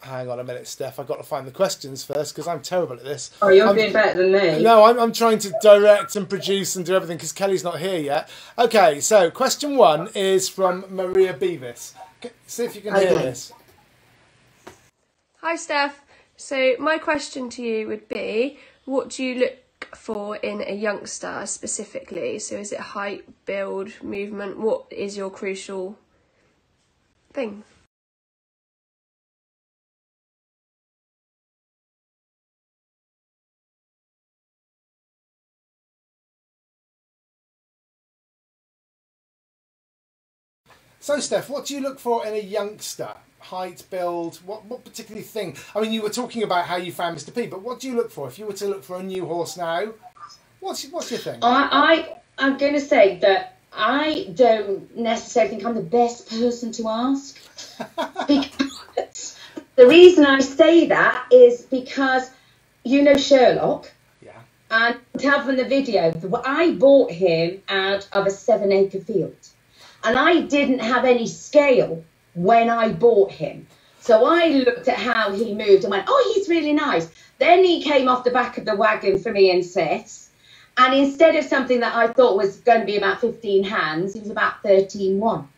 Speaker 1: Hang on a minute, Steph. I've got to find the questions first because I'm terrible at this.
Speaker 3: oh, you're
Speaker 1: I'm-
Speaker 3: doing better than me.
Speaker 1: No, I'm, I'm trying to direct and produce and do everything because Kelly's not here yet. Okay, so question one is from Maria Beavis. See if you can hear this.
Speaker 6: Hi, Steph. So, my question to you would be what do you look for in a youngster specifically? So, is it height, build, movement? What is your crucial thing?
Speaker 1: So, Steph, what do you look for in a youngster? Height, build, what, what particular thing? I mean, you were talking about how you found Mr. P, but what do you look for? If you were to look for a new horse now, what's, what's your thing?
Speaker 3: I, I I'm going to say that I don't necessarily think I'm the best person to ask. because the reason I say that is because you know Sherlock.
Speaker 1: Yeah.
Speaker 3: And Tav in the video, I bought him out of a seven acre field. And I didn't have any scale when I bought him. So I looked at how he moved and went, oh, he's really nice. Then he came off the back of the wagon for me and Sis. And instead of something that I thought was going to be about 15 hands, he was about 13 1.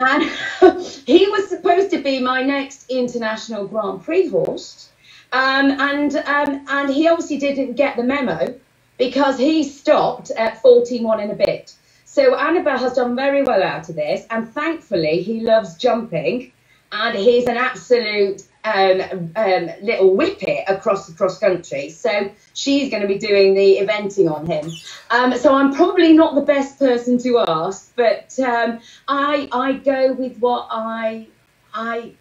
Speaker 3: And he was supposed to be my next international Grand Prix horse. Um, and um, and he obviously didn't get the memo because he stopped at 14 1 and a bit. So Annabelle has done very well out of this, and thankfully he loves jumping, and he's an absolute um, um, little whippet across the cross country. So she's going to be doing the eventing on him. Um, so I'm probably not the best person to ask, but um, I I go with what I I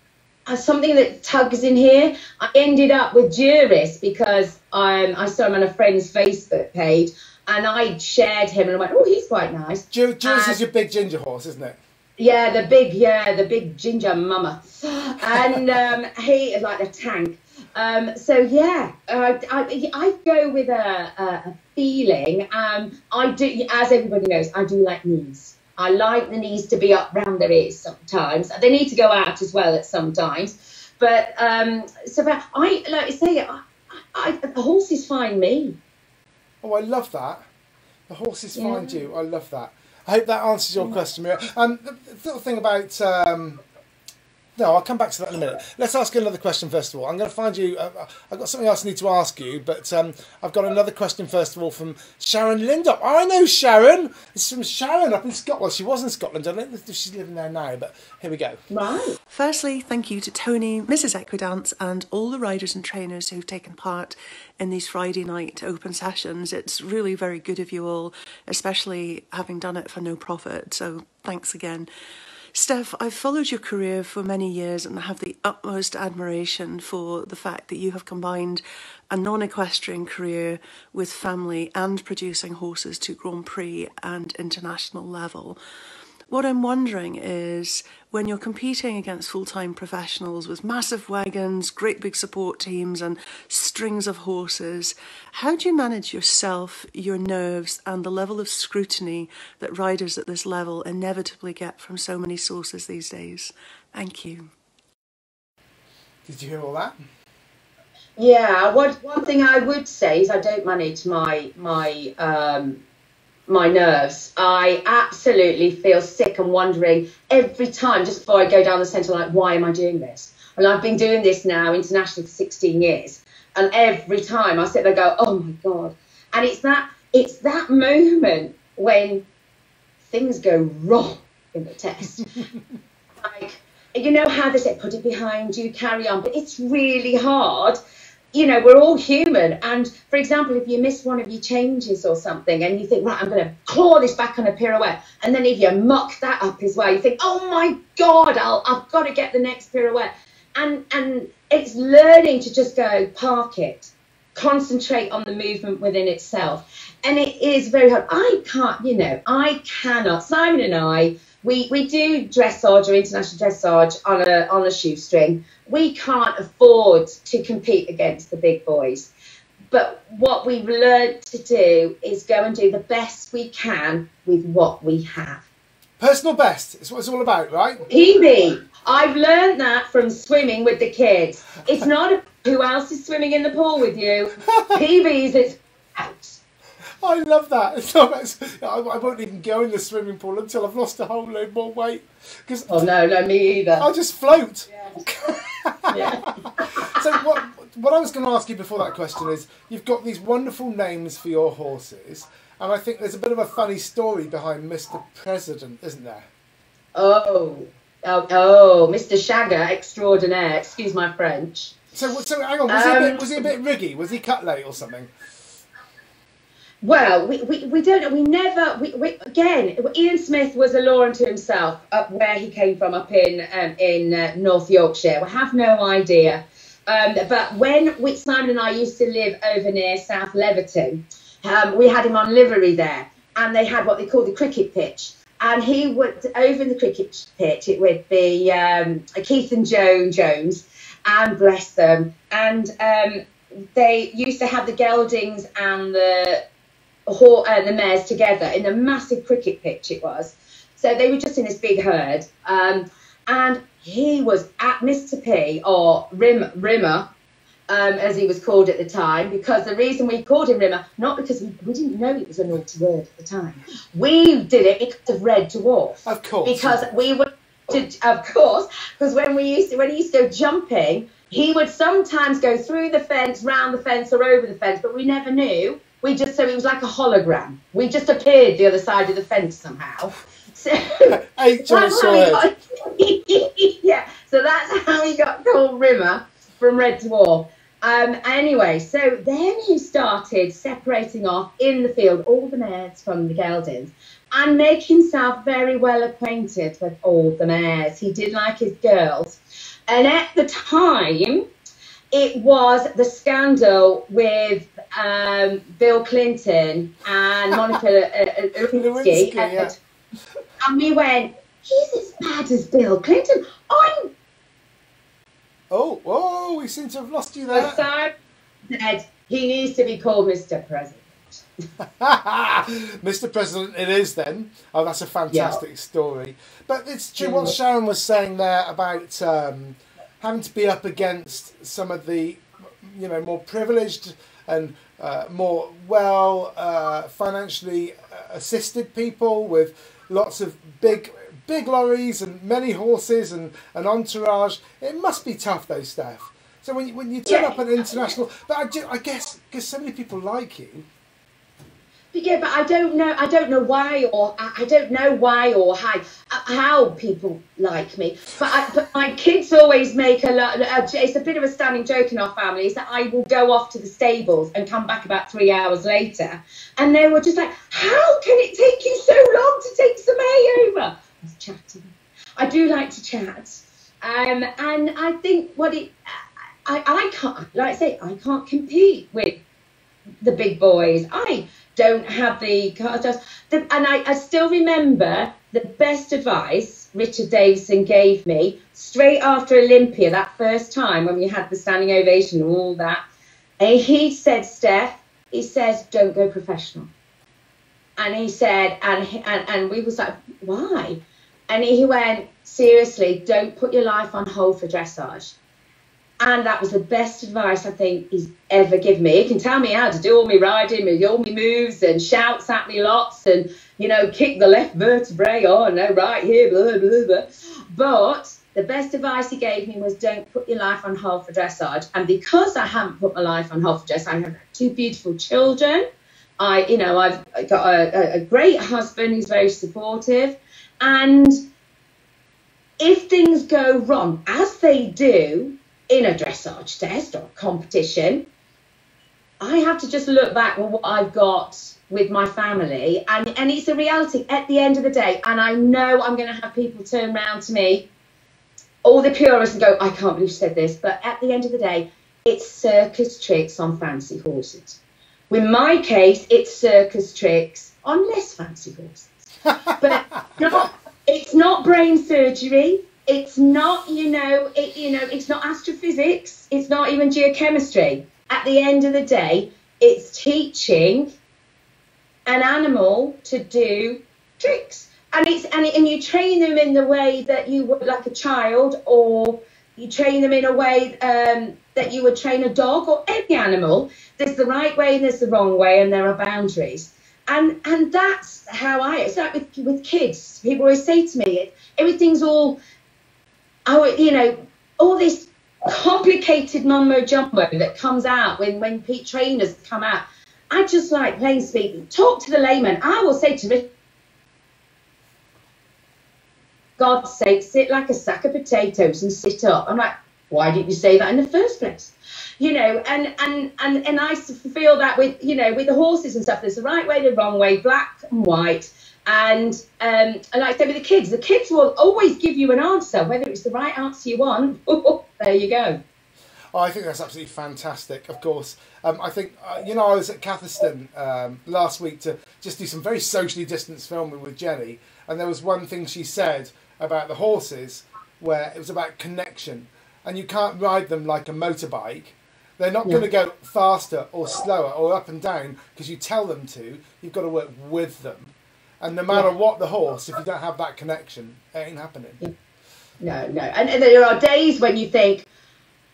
Speaker 3: uh, something that tugs in here. I ended up with Juris because um, I saw him on a friend's Facebook page and I shared him and I went, oh, he's quite nice.
Speaker 1: Ju- Jules is your big ginger horse, isn't it?
Speaker 3: Yeah, the big, yeah, the big ginger mama. And um, he is like a tank. Um, so yeah, uh, I, I go with a, a, feeling. Um, I do, as everybody knows, I do like knees. I like the knees to be up round their ears sometimes. They need to go out as well at sometimes. But um, so but I like I say, I, I, the horses find me.
Speaker 1: Oh, I love that. The horses
Speaker 3: Yeah.
Speaker 1: find you. I love that. I hope that answers your question, Mira. Um, the, the little thing about. Um, no, I'll come back to that in a minute. Let's ask another question first of all. I'm going to find you. Uh, uh, I've got something else I need to ask you, but um, I've got another question first of all from Sharon Lindop. I know Sharon. It's from Sharon up in Scotland. Well, she was in Scotland. I don't know if she's living there now, but here we go.
Speaker 3: Right.
Speaker 8: Firstly, thank you to Tony, Mrs. Equidance, and all the riders and trainers who've taken part in these Friday night open sessions. It's really very good of you all, especially having done it for no profit. So thanks again. Steph, I've followed your career for many years and I have the utmost admiration for the fact that you have combined a non equestrian career with family and producing horses to Grand Prix and international level. What I'm wondering is when you're competing against full time professionals with massive wagons, great big support teams, and strings of horses, how do you manage yourself, your nerves, and the level of scrutiny that riders at this level inevitably get from so many sources these days? Thank you.
Speaker 1: Did you hear all that?
Speaker 3: Yeah, what one thing I would say is I don't manage my my um, my nerves. I absolutely feel sick and wondering every time just before I go down the centre, like, why am I doing this? And I've been doing this now internationally for 16 years. And every time I sit there and go, oh my God. And it's that it's that moment when things go wrong in the test. like, you know how they say, put it behind you, carry on. But it's really hard you know, we're all human. And for example, if you miss one of your changes or something and you think, right, I'm going to claw this back on a pirouette. And then if you muck that up as well, you think, oh my God, I'll, I've got to get the next pirouette. And, and it's learning to just go, park it, concentrate on the movement within itself. And it is very hard. I can't, you know, I cannot. Simon and I, we, we do dressage or international dressage on a, on a shoestring we can't afford to compete against the big boys. But what we've learned to do is go and do the best we can with what we have.
Speaker 1: Personal best is what it's all about, right?
Speaker 3: PB. I've learned that from swimming with the kids. It's not who else is swimming in the pool with you. PB's it's out.
Speaker 1: I love that. It's not, I won't even go in the swimming pool until I've lost a whole load more weight.
Speaker 3: Cause oh no, no, me either.
Speaker 1: I'll just float. Yeah. yeah. so what? What I was going to ask you before that question is, you've got these wonderful names for your horses, and I think there's a bit of a funny story behind Mr. President, isn't there?
Speaker 3: Oh, oh, oh, Mr. Shagger extraordinaire. Excuse my French.
Speaker 1: So, so hang on. Was, um, he, a bit, was he a bit riggy? Was he cut late or something?
Speaker 3: Well, we, we, we don't know. We never, we, we, again, Ian Smith was a law unto himself up where he came from, up in um, in uh, North Yorkshire. We have no idea. Um, but when we, Simon and I used to live over near South Leverton, um, we had him on livery there, and they had what they called the cricket pitch. And he would, over in the cricket pitch, it would be um, Keith and Joan Jones, and bless them. And um, they used to have the geldings and the uh, the mares together in a massive cricket pitch it was. So they were just in this big herd. Um, and he was at Mr. P, or Rim, Rimmer, um, as he was called at the time, because the reason we called him Rimmer, not because we, we didn't know it was a naughty word at the time. We did it because of Red Dwarf.
Speaker 1: Of course.
Speaker 3: Because we were, to, of course, because when we used to, when he used to go jumping, he would sometimes go through the fence, round the fence, or over the fence, but we never knew we just so it was like a hologram. We just appeared the other side of the fence somehow. So
Speaker 1: that's how he got,
Speaker 3: yeah, so that's how he got called Rimmer from Red Dwarf. Um, anyway, so then he started separating off in the field all the mares from the geldings and make himself very well acquainted with all the mares. He did like his girls. And at the time, it was the scandal with um, Bill Clinton and Monica uh, uh, Lewinsky. yeah. And we went, he's as bad as Bill Clinton. I'm.
Speaker 1: Oh, whoa, we seem to have lost you there.
Speaker 3: So said he needs to be called Mr. President.
Speaker 1: Mr. President, it is then. Oh, that's a fantastic yeah. story. But it's true what mm. Sharon was saying there about um, having to be up against some of the, you know, more privileged and uh, more well uh, financially uh, assisted people with lots of big big lorries and many horses and an entourage. It must be tough, though, Steph. So when you, when you turn yeah. up at an international, but I, do, I guess because so many people like you,
Speaker 3: yeah, but I don't know. I don't know why, or I don't know why or how how people like me. But, I, but my kids always make a lot. It's a bit of a standing joke in our family is that I will go off to the stables and come back about three hours later, and they were just like, "How can it take you so long to take some hay over?" I was chatting. I do like to chat. Um, and I think what it, I, I can't, like I say, I can't compete with the big boys. I don't have the, and I, I still remember the best advice Richard Davison gave me straight after Olympia, that first time when we had the standing ovation and all that. And he said, Steph, he says, don't go professional. And he said, and, and, and we was like, why? And he went, seriously, don't put your life on hold for dressage. And that was the best advice I think he's ever given me. He can tell me how to do all my riding, all my moves, and shouts at me lots, and you know, kick the left vertebrae. on, no, right here, blah blah blah. But the best advice he gave me was don't put your life on hold for dressage. And because I haven't put my life on hold for dressage, I have two beautiful children. I, you know, I've got a, a great husband who's very supportive, and if things go wrong, as they do, in a dressage test or competition, I have to just look back at what I've got with my family, and, and it's a reality at the end of the day. And I know I'm going to have people turn around to me, all the purists, and go, I can't believe you said this. But at the end of the day, it's circus tricks on fancy horses. In my case, it's circus tricks on less fancy horses. but not, it's not brain surgery it's not, you know, it, you know, it's not astrophysics. It's not even geochemistry. At the end of the day, it's teaching an animal to do tricks, and it's and, and you train them in the way that you would like a child, or you train them in a way um, that you would train a dog or any animal. There's the right way and there's the wrong way, and there are boundaries. And and that's how I. It's like with with kids. People always say to me, everything's all oh, you know, all this complicated mumbo jumbo that comes out when, when Pete trainers come out. I just like plain speaking. Talk to the layman. I will say to Richard, God's sake, sit like a sack of potatoes and sit up. I'm like, why didn't you say that in the first place? You know, and and and and I feel that with you know with the horses and stuff, there's the right way, the wrong way, black and white. And um, and like I said with the kids, the kids will always give you an answer, whether it's the right answer you want. there you go.
Speaker 1: Oh, I think that's absolutely fantastic. Of course, um, I think uh, you know I was at Catherston um, last week to just do some very socially distanced filming with Jennie, and there was one thing she said about the horses where it was about connection, and you can't ride them like a motorbike. They're not yeah. going to go faster or slower or up and down because you tell them to. You've got to work with them. And no matter yeah. what the horse, if you don't have that connection, it ain't happening.
Speaker 3: No, no. And, and there are days when you think,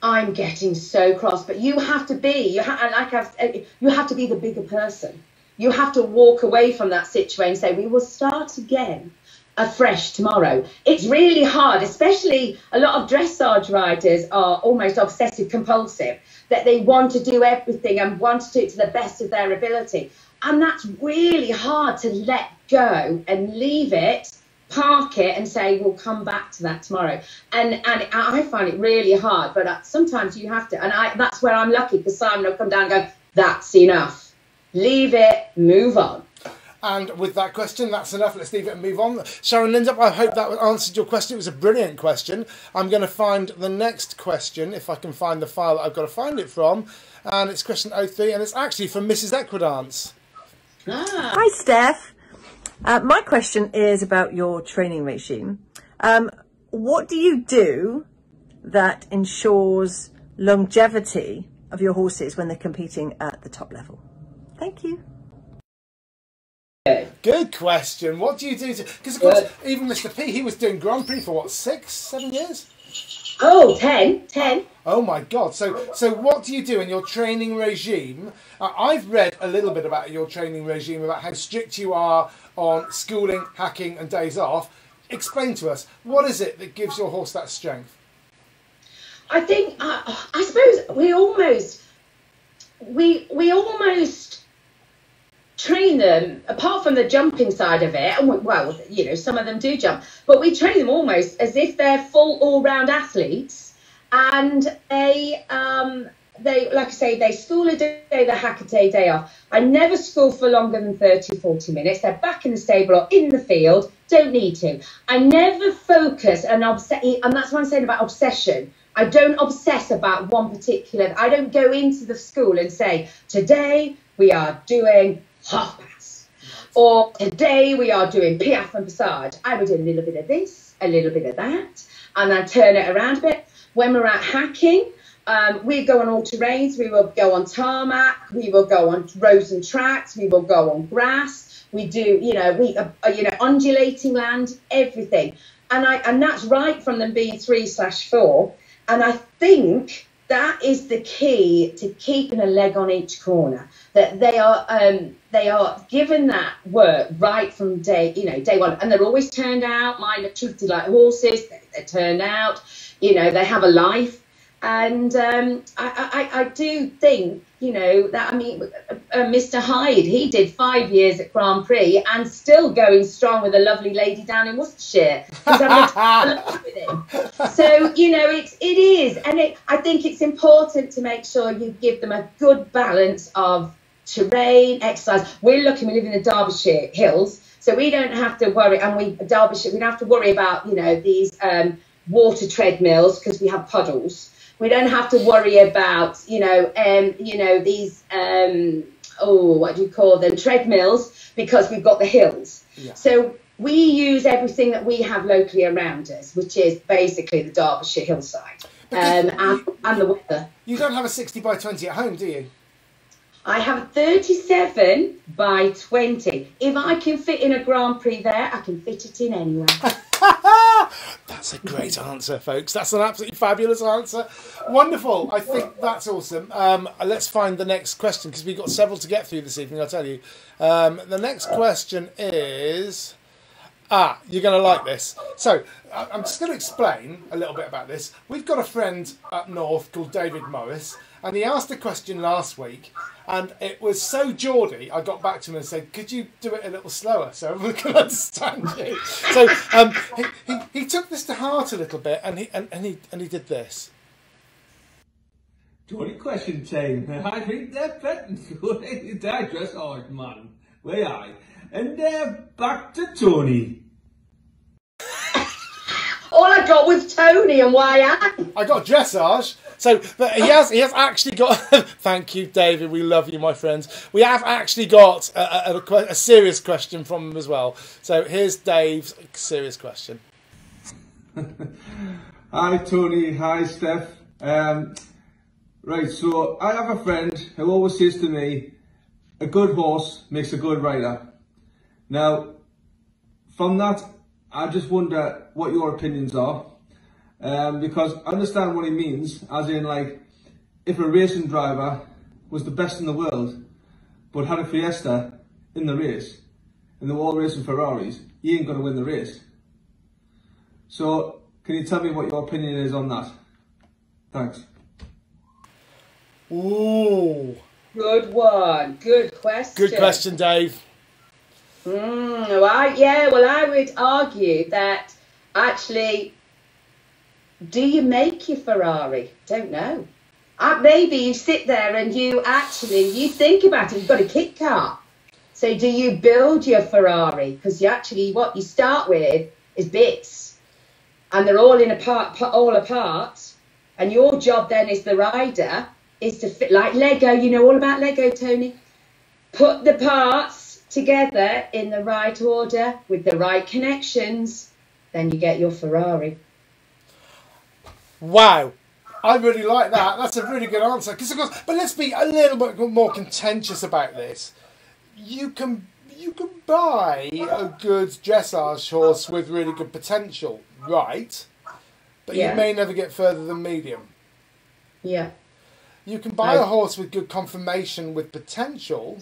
Speaker 3: I'm getting so cross, but you have to be, you have, like I've, uh, you have to be the bigger person. You have to walk away from that situation and say, we will start again afresh tomorrow. It's really hard, especially a lot of dressage riders are almost obsessive compulsive, that they want to do everything and want to do it to the best of their ability. And that's really hard to let go and leave it, park it, and say, we'll come back to that tomorrow. And and I find it really hard, but uh, sometimes you have to. And I that's where I'm lucky because Simon will come down and go, that's enough. Leave it, move on.
Speaker 1: And with that question, that's enough. Let's leave it and move on. Sharon Lindup, I hope that answered your question. It was a brilliant question. I'm going to find the next question, if I can find the file that I've got to find it from. And it's question 03, and it's actually from Mrs. Equidance.
Speaker 9: Ah. Hi, Steph. Uh, my question is about your training regime. Um, what do you do that ensures longevity of your horses when they're competing at the top level? Thank you.
Speaker 1: Good question. What do you do to? Because of course, even Mr. P, he was doing Grand Prix for what six, seven years.
Speaker 3: Oh, ten, ten.
Speaker 1: Oh my God! So, so what do you do in your training regime? Uh, I've read a little bit about your training regime, about how strict you are on schooling, hacking, and days off. Explain to us what is it that gives your horse that strength?
Speaker 3: I think uh, I suppose we almost we we almost train them apart from the jumping side of it and we, well you know some of them do jump but we train them almost as if they're full all-round athletes and they um they, like I say, they school a day, hack a day, day off. I never school for longer than 30, 40 minutes. They're back in the stable or in the field. Don't need to. I never focus and obsess, and that's what I'm saying about obsession. I don't obsess about one particular. I don't go into the school and say today we are doing half pass, or today we are doing piaffe and passage. I would do a little bit of this, a little bit of that, and then turn it around a bit. When we're at hacking, um, we go on all terrains. We will go on tarmac. We will go on roads and tracks. We will go on grass. We do, you know, we, uh, you know, undulating land, everything. And I, and that's right from them being three slash four. And I think that is the key to keeping a leg on each corner. That they are um, they are given that work right from day you know day one, and they're always turned out. Mine are treated like horses. They, they're turned out. You know they have a life. And um, I, I, I, do think, you know, that I mean, uh, Mr. Hyde, he did five years at Grand Prix and still going strong with a lovely lady down in Worcestershire. so, you know, it's, it is. And it, I think it's important to make sure you give them a good balance of terrain, exercise. We're lucky we live in the Derbyshire Hills. So we don't have to worry, and we Derbyshire, we don't have to worry about, you know, these um, water treadmills because we have puddles we don't have to worry about you know um, you know these um, oh what do you call them treadmills because we've got the hills yeah. so we use everything that we have locally around us which is basically the derbyshire hillside um, and, and the weather
Speaker 1: you don't have a 60 by 20 at home do you
Speaker 3: I have a 37 by 20. If I can fit in a Grand Prix there, I can fit it in anywhere.
Speaker 1: that's a great answer, folks. That's an absolutely fabulous answer. Wonderful. I think that's awesome. Um, let's find the next question because we've got several to get through this evening, I'll tell you. Um, the next question is. Ah, you're going to like this. So, I'm just going to explain a little bit about this. We've got a friend up north called David Morris, and he asked a question last week, and it was so Geordie. I got back to him and said, "Could you do it a little slower so everyone can understand you?" So um, he, he, he took this to heart a little bit, and he and, and he and he did this.
Speaker 10: Tony question time. I think they're betting I dress hard, man. Where I? And uh, back to Tony.
Speaker 3: All I got was Tony and why I.
Speaker 1: I got dressage. So, but he has he has actually got. thank you, David. We love you, my friends. We have actually got a, a, a serious question from him as well. So here's Dave's serious question.
Speaker 10: Hi, Tony. Hi, Steph. Um, right, so I have a friend who always says to me, a good horse makes a good rider. Now, from that, I just wonder what your opinions are um, because I understand what he means, as in like, if a racing driver was the best in the world, but had a Fiesta in the race, and they were all racing Ferraris, he ain't going to win the race. So, can you tell me what your opinion is on that? Thanks.
Speaker 1: Ooh.
Speaker 3: Good one. Good question.
Speaker 1: Good question, Dave.
Speaker 3: Mm, well, yeah, well, I would argue that actually do you make your Ferrari? Don't know. Uh, maybe you sit there and you actually you think about it. You've got a kit car. So do you build your Ferrari? Because you actually what you start with is bits, and they're all in a part, all apart. And your job then as the rider is to fit like Lego. You know all about Lego, Tony. Put the parts together in the right order with the right connections. Then you get your Ferrari.
Speaker 1: Wow. I really like that. That's a really good answer. Because of course, but let's be a little bit more contentious about this. You can you can buy a good dressage horse with really good potential, right? But yeah. you may never get further than medium.
Speaker 3: Yeah.
Speaker 1: You can buy a horse with good conformation with potential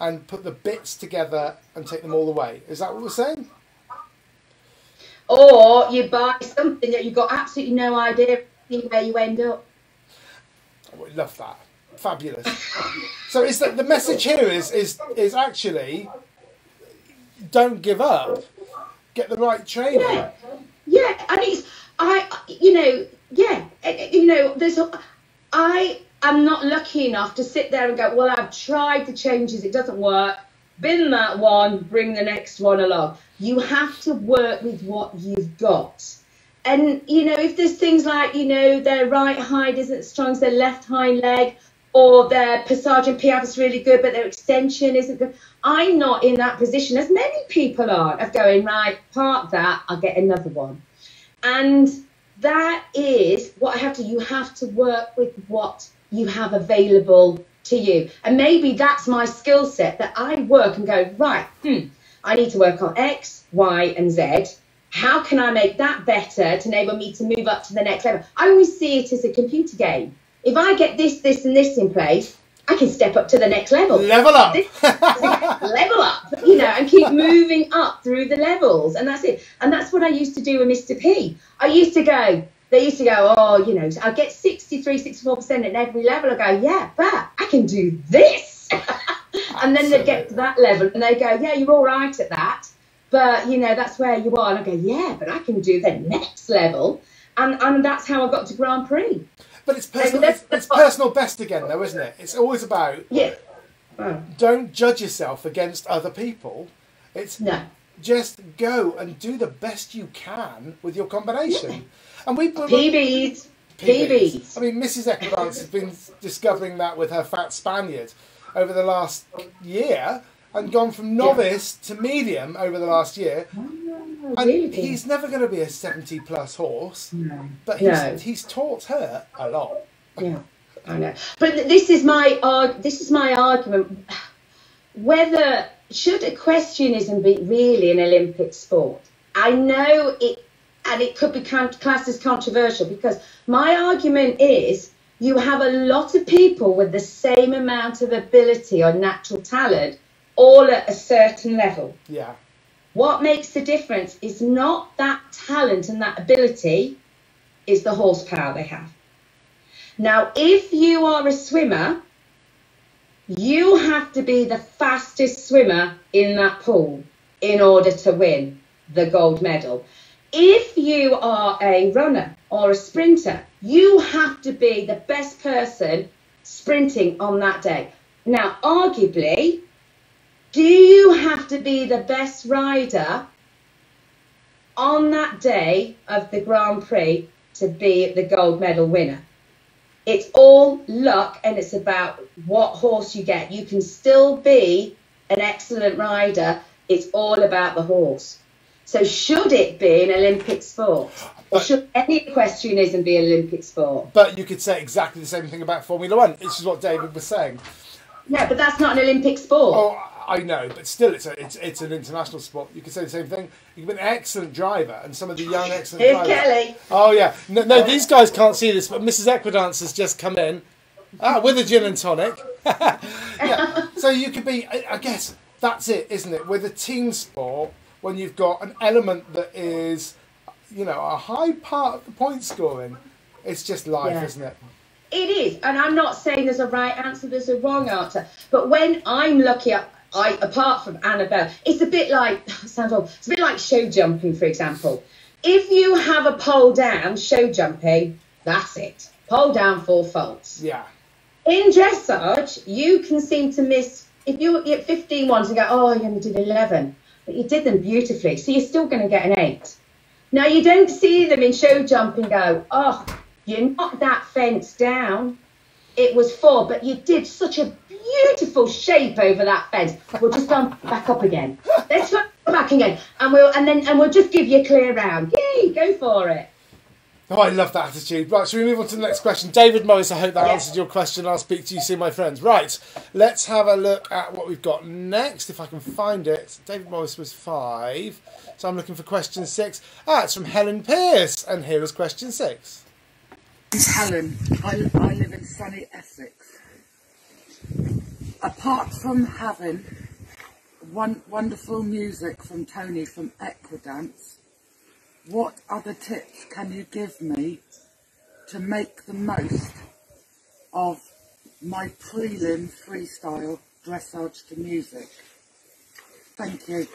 Speaker 1: and put the bits together and take them all the way. Is that what we're saying?
Speaker 3: Or you buy something that you've got absolutely no idea where you end up.
Speaker 1: Oh, I love that. Fabulous. so is that the message here is is is actually don't give up. Get the right training.
Speaker 3: Yeah, yeah, and it's I you know yeah eh, eh, you know there's a, I I'm not lucky enough to sit there and go, well, I've tried the changes, it doesn't work. Bin that one, bring the next one along. You have to work with what you've got. And, you know, if there's things like, you know, their right hind isn't strong as their left hind leg, or their passage and piaffe is really good, but their extension isn't good. I'm not in that position, as many people are, of going, right, park that, I'll get another one. And that is what I have to, you have to work with what you have available to you. And maybe that's my skill set that I work and go, right, hmm, I need to work on X, Y, and Z. How can I make that better to enable me to move up to the next level? I always see it as a computer game. If I get this, this, and this in place, I can step up to the next level.
Speaker 1: Level up.
Speaker 3: level up, you know, and keep moving up through the levels. And that's it. And that's what I used to do with Mr. P. I used to go, they used to go, oh, you know, I get 63, 64% at every level. I go, yeah, but I can do this. and then they get to that level and they go, yeah, you're all right at that. But, you know, that's where you are. And I go, yeah, but I can do the next level. And, and that's how I got to Grand Prix.
Speaker 1: But it's personal, it's, it's personal best again, though, isn't it? It's always about
Speaker 3: yeah.
Speaker 1: Don't judge yourself against other people. It's
Speaker 3: no.
Speaker 1: Just go and do the best you can with your combination. And we
Speaker 3: PBs. PBs.
Speaker 1: I mean, Mrs. Equidance has been discovering that with her fat Spaniard over the last year and gone from novice yeah. to medium over the last year.
Speaker 3: Oh,
Speaker 1: and
Speaker 3: really?
Speaker 1: he's never going to be a 70 plus horse,
Speaker 3: no.
Speaker 1: but he's,
Speaker 3: no.
Speaker 1: he's taught her a lot.
Speaker 3: Yeah, I know. But this is my arg- this is my argument. Whether should equestrianism be really an Olympic sport? I know it, and it could be classed as controversial because my argument is you have a lot of people with the same amount of ability or natural talent all at a certain level.
Speaker 1: Yeah.
Speaker 3: What makes the difference is not that talent and that ability, is the horsepower they have. Now, if you are a swimmer, you have to be the fastest swimmer in that pool in order to win the gold medal. If you are a runner or a sprinter, you have to be the best person sprinting on that day. Now, arguably, do you have to be the best rider on that day of the Grand Prix to be the gold medal winner? It's all luck and it's about what horse you get. You can still be an excellent rider. It's all about the horse. So should it be an Olympic sport? Or should any equestrianism be an Olympic sport?
Speaker 1: But you could say exactly the same thing about Formula One, which is what David was saying.
Speaker 3: Yeah, but that's not an Olympic sport.
Speaker 1: Oh, I know, but still, it's a, it's it's an international sport. You could say the same thing. You've been an excellent driver, and some of the young excellent
Speaker 3: Here's
Speaker 1: drivers.
Speaker 3: Kelly.
Speaker 1: Oh yeah, no, no, these guys can't see this, but Mrs. Equidance has just come in ah, with a gin and tonic. yeah, so you could be. I guess that's it, isn't it? With a team sport, when you've got an element that is, you know, a high part of the point scoring, it's just life,
Speaker 3: Yeah.
Speaker 1: isn't it?
Speaker 3: It is, and I'm not saying there's a right answer, there's a wrong answer. But when I'm lucky, I apart from Annabelle, it's a bit like sounds odd. It's a bit like show jumping, for example. If you have a pole down show jumping, that's it. Pole down, four faults.
Speaker 1: Yeah.
Speaker 3: In dressage, you can seem to miss if you get 15 ones and go, oh, you only did 11, but you did them beautifully, so you're still going to get an eight. Now you don't see them in show jumping go, oh, you knocked that fence down. It was four, but you did such a beautiful shape over that fence. We'll just go back up again. Let's go back again, and we'll and then and we'll just give you a clear round. Yay, go for it.
Speaker 1: Oh, I love that attitude. Right, shall we move on to the next question? David Morris, I hope that
Speaker 3: Yeah.
Speaker 1: answered your question. I'll speak to you soon, my friends. Right, let's have a look at what we've got next, if I can find it. David Morris was five, so I'm looking for question six. Ah, it's from Helen Pierce, and here is question six.
Speaker 11: name's Helen. I, I live in sunny Essex. Apart from having one wonderful music from Tony from Equidance, what other tips can you give me to make the most of my prelim freestyle dressage to music? Thank you.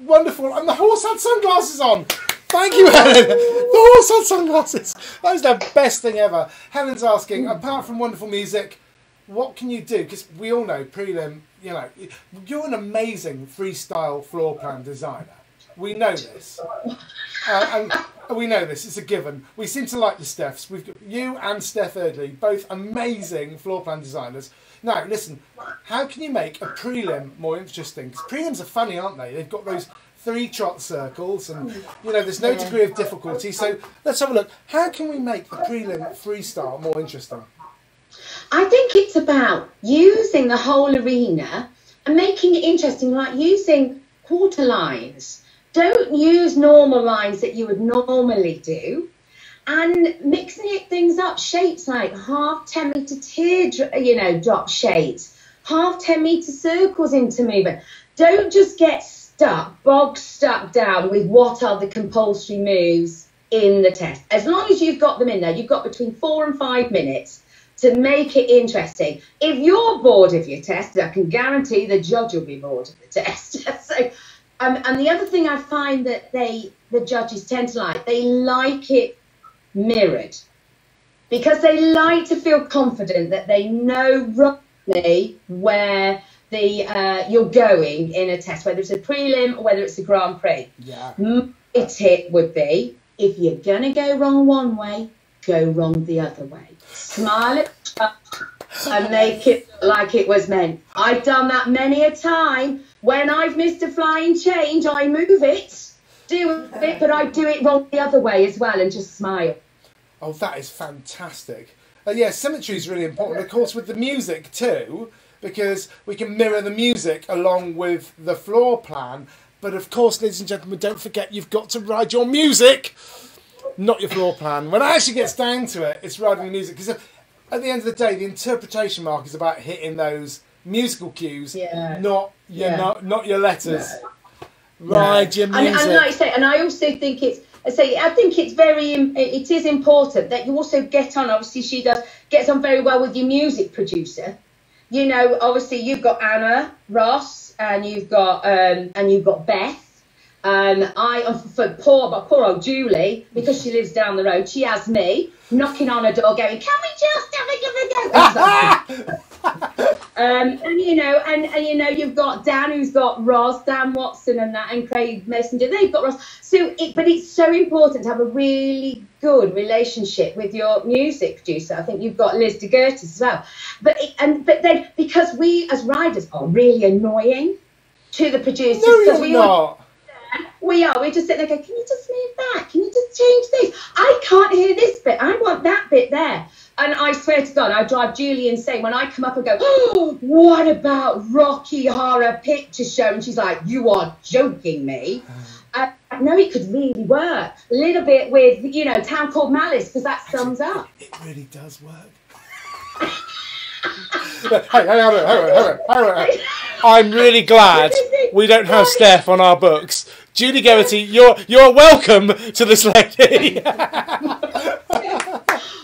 Speaker 1: Wonderful, and the horse had sunglasses on. Thank you, Helen. The horse had sunglasses. That was the best thing ever. Helen's asking, apart from wonderful music, what can you do? Because we all know prelim. You know, you're an amazing freestyle floor plan designer. We know this, uh, and we know this. It's a given. We seem to like the Stephs. We've got you and Steph Erdley, both amazing floor plan designers. Now, listen, how can you make a prelim more interesting? Because prelims are funny, aren't they? They've got those three trot circles, and you know, there's no degree of difficulty. So let's have a look. How can we make the prelim freestyle more interesting?
Speaker 3: I think it's about using the whole arena and making it interesting, like using quarter lines. Don't use normal lines that you would normally do. And mixing it things up, shapes like half 10 meter tear, you know, drop shapes, half 10 meter circles into movement. Don't just get stuck, bog stuck down with what are the compulsory moves in the test. As long as you've got them in there, you've got between four and five minutes to make it interesting. If you're bored of your test, I can guarantee the judge will be bored of the test. so, um, and the other thing I find that they, the judges tend to like, they like it mirrored because they like to feel confident that they know roughly where the uh, you're going in a test, whether it's a prelim or whether it's a Grand Prix.
Speaker 1: Yeah.
Speaker 3: My tip would be if you're gonna go wrong one way, go wrong the other way. Smile at and make it like it was meant. I've done that many a time. When I've missed a flying change, I move it, do it, but I do it wrong the other way as well and just smile.
Speaker 1: Oh, that is fantastic. Uh, yeah, symmetry is really important, of course, with the music too, because we can mirror the music along with the floor plan. But of course, ladies and gentlemen, don't forget you've got to ride your music, not your floor plan. When it actually gets down to it, it's riding the music. Because at the end of the day, the interpretation mark is about hitting those musical cues,
Speaker 3: Yeah.
Speaker 1: not your
Speaker 3: Yeah.
Speaker 1: not, not your letters. Ride your
Speaker 3: And,
Speaker 1: music.
Speaker 3: and like I say, and I also think it's. I say I think it's very. It is important that you also get on. Obviously, she does gets on very well with your music producer. You know, obviously you've got Anna Ross and you've got um, and you've got Beth. Um, I uh, for poor but poor old Julie because she lives down the road. She has me knocking on her door, going, "Can we just have a give a go?" Um, and you know, and, and you know, you've got Dan who's got Ross, Dan Watson, and that, and Craig Messenger. They've got Ross. So, it, but it's so important to have a really good relationship with your music producer. I think you've got Liz de Gertis as well. But it, and but then because we as riders are really annoying to the producers
Speaker 1: no,
Speaker 3: because
Speaker 1: you're not.
Speaker 3: We are. We're just sitting there and go, can you just move that? Can you just change this? I can't hear this bit. I want that bit there. And I swear to God, I drive Julie insane when I come up and go, oh, what about Rocky Horror Picture Show? And she's like, you are joking me. Uh, no, it could really work. A little bit with, you know, Town Called Malice, because that sums up.
Speaker 1: It really does work. hey. I'm really glad we don't have Steph on our books. Judy Geraghty, you're you're welcome to this lady.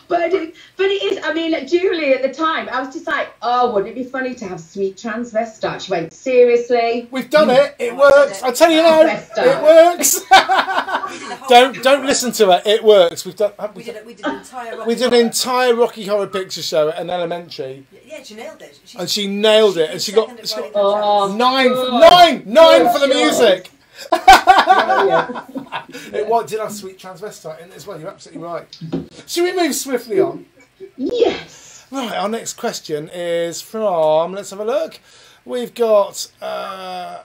Speaker 3: But it, but it is. I mean, Julie at the time, I was just like, oh, wouldn't it be funny to have sweet transvestite? She went, seriously?
Speaker 1: We've done mm. it. It oh, works. I tell you now, it works. don't don't listen to her. It works. We've done.
Speaker 12: We did, it- we did an entire.
Speaker 1: We did an entire Rocky Horror Picture Show at an elementary,
Speaker 12: Yeah, she nailed it. She,
Speaker 1: and she nailed it. And she got, she got
Speaker 3: Oh,
Speaker 1: nine,
Speaker 3: good.
Speaker 1: nine, nine for the
Speaker 3: Good.
Speaker 1: music. it what did have sweet transvestite in it as well. You're absolutely right. Should we move swiftly on?
Speaker 3: Yes.
Speaker 1: Right. Our next question is from. Let's have a look. We've got uh,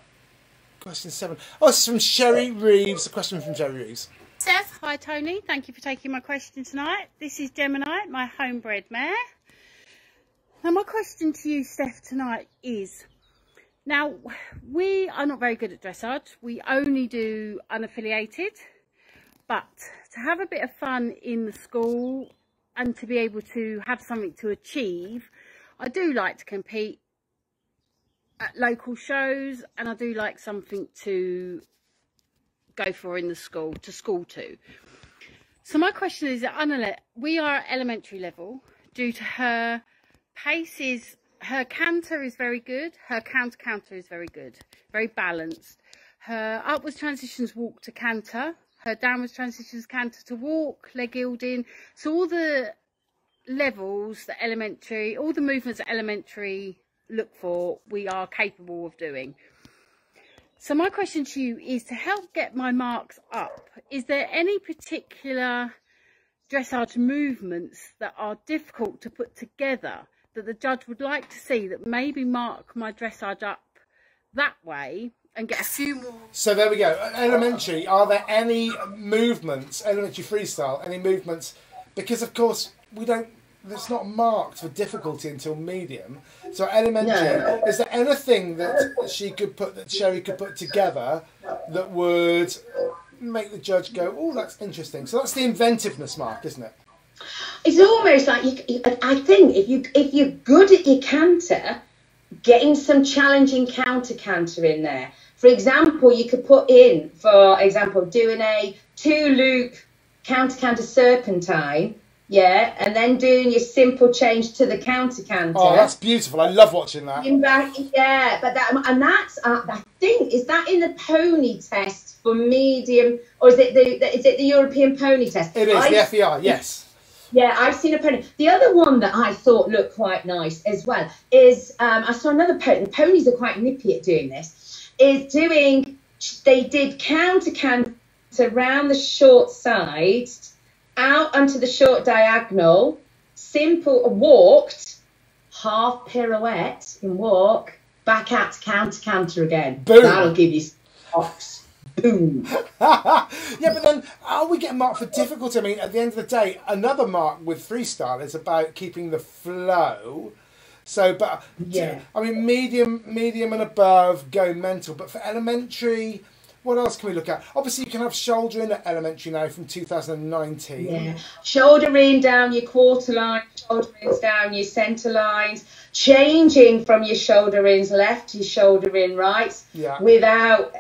Speaker 1: question seven. Oh, this is from Sherry Reeves. A question from Sherry Reeves.
Speaker 13: Steph, hi Tony. Thank you for taking my question tonight. This is Gemini, my homebred mare. Now, my question to you, Steph, tonight is now we are not very good at dressage. We only do unaffiliated, but to have a bit of fun in the school and to be able to have something to achieve, I do like to compete at local shows and I do like something to go for in the school to school to. So my question is, we are at elementary level due to her pace is her canter is very good, her counter counter is very good, very balanced. Her upwards transitions walk to canter her downwards transitions, canter to walk, leg yielding. So all the levels the elementary, all the movements that elementary look for, we are capable of doing. So my question to you is to help get my marks up, is there any particular dressage movements that are difficult to put together that the judge would like to see that maybe mark my dressage up that way and get a few more
Speaker 1: So there we go. Elementary, are there any movements, elementary freestyle, any movements? Because of course we don't. It's not marked for difficulty until medium. So elementary,
Speaker 3: No.
Speaker 1: is there anything that she could put that Sherry could put together that would make the judge go, "Oh, that's interesting." So that's the inventiveness mark, isn't it?
Speaker 3: It's almost like you, you- I think if you if you're good at your canter, getting some challenging counter canter in there. For example, you could put in, for example, doing a two loop counter canter serpentine, yeah, and then doing your simple change to the counter canter.
Speaker 1: Oh, that's beautiful. I love watching that.
Speaker 3: In back, yeah, but that and that's uh, I think is that in the pony test for medium or is it the is it the European pony test?
Speaker 1: It is
Speaker 3: I-
Speaker 1: the FEI. Yes.
Speaker 3: Yeah, I've seen a pony. The other one that I thought looked quite nice as well is um, I saw another pony. The ponies are quite nippy at doing this. Is doing they did counter canter around the short side, out onto the short diagonal, simple walked, half pirouette in walk, back out to counter canter again.
Speaker 1: Boom.
Speaker 3: That'll give you socks. Boom.
Speaker 1: yeah, but then are we getting marked for difficulty? I mean, at the end of the day, another mark with freestyle is about keeping the flow. So, but
Speaker 3: Yeah.
Speaker 1: I mean, medium, medium and above go mental. But for elementary, what else can we look at? Obviously, you can have shoulder in at elementary now from 2019.
Speaker 3: Yeah. Shoulder in down your quarter line, shoulder ins down your centre lines, changing from your shoulder ins left to your shoulder in right
Speaker 1: Yeah.
Speaker 3: without,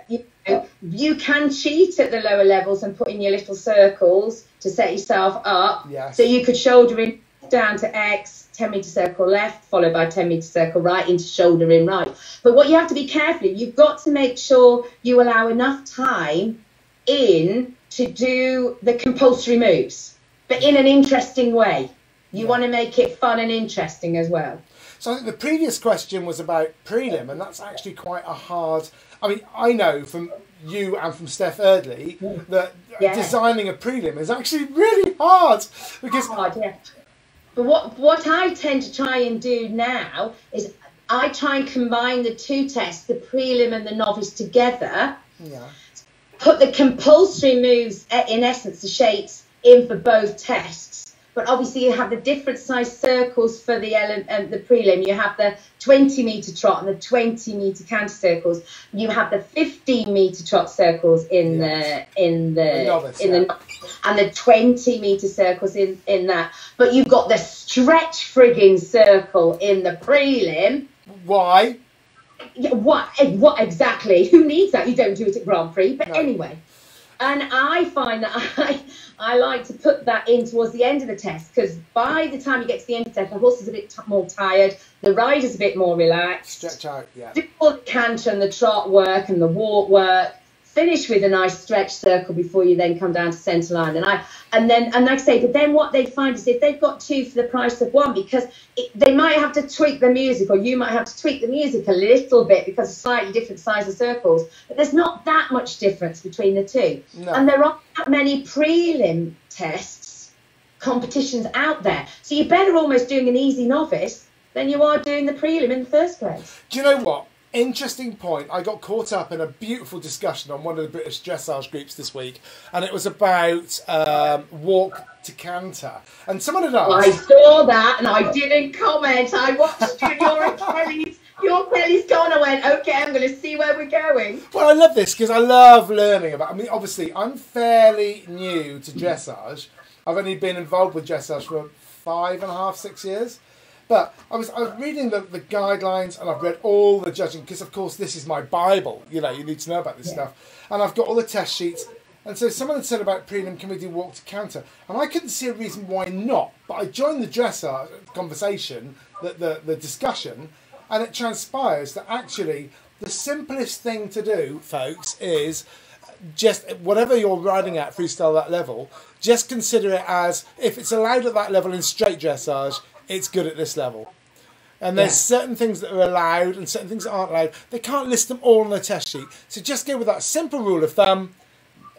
Speaker 3: you can cheat at the lower levels and put in your little circles to set yourself up.
Speaker 1: Yes.
Speaker 3: So you could shoulder in down to X, 10 metre circle left, followed by 10 metre circle right into shoulder in right. But what you have to be careful of, you've got to make sure you allow enough time in to do the compulsory moves, but in an interesting way. You want to make it fun and interesting as well.
Speaker 1: So I think the previous question was about prelim, and that's actually quite a hard. I mean, I know from you and from Steph Erdley that
Speaker 3: Yeah.
Speaker 1: designing a prelim is actually really hard because
Speaker 3: hard, yeah. But what what I tend to try and do now is I try and combine the two tests, the prelim and the novice, together.
Speaker 1: Yeah.
Speaker 3: Put the compulsory moves, eh, in essence, the shapes, in for both tests. But obviously, you have the different size circles for the um, the prelim. You have the 20 meter trot and the 20 meter canter circles. You have the 15 meter trot circles in the in the,
Speaker 1: novice,
Speaker 3: in
Speaker 1: yeah.
Speaker 3: the and the 20 meter circles in in that. But you've got the stretch frigging circle in the prelim.
Speaker 1: Why?
Speaker 3: Yeah, what? eh, What exactly? Who needs that? You don't do it at Grand Prix. But anyway, and I find that I I like to put that in towards the end of the test because by the time you get to the end of the test, the horse is a bit t- more tired, the rider's a bit more relaxed.
Speaker 1: Stretch out, yeah.
Speaker 3: Do all the canter and the trot work and the walk work. Finish with a nice stretch circle before you then come down to centre line. And I and then and like I say, but then what they find is if they've got two for the price of one, because it, they might have to tweak the music, or you might have to tweak the music a little bit because of slightly different size of circles. But there's not that much difference between the two.
Speaker 1: No.
Speaker 3: And there aren't that many prelim tests competitions out there. So you're better almost doing an easy novice than you are doing the prelim in the first place.
Speaker 1: Do you know what? Interesting point. I got caught up in a beautiful discussion on one of the British dressage groups this week, and it was about um, walk to canter. And someone had asked.
Speaker 3: I saw that and I didn't comment. I watched you, your Kelly's, your Kelly's gone. I went, okay, I'm going to see where we're going.
Speaker 1: Well, I love this because I love learning about. I mean, obviously, I'm fairly new to dressage. I've only been involved with dressage for five and a half, six years. But I was I was reading the, the guidelines and I've read all the judging because of course this is my Bible. You know, you need to know about this stuff. And I've got all the test sheets. And so someone had said about prelim, can we do walk to canter? And I couldn't see a reason why not. But I joined the dressage conversation, the, the, the discussion, and it transpires that actually the simplest thing to do, folks, is just whatever you're riding at freestyle that level, just consider it as if it's allowed at that level in straight dressage, it's good at this level. And there's
Speaker 3: Yeah.
Speaker 1: certain things that are allowed and certain things that aren't allowed. They can't list them all on the test sheet. So just go with that simple rule of thumb.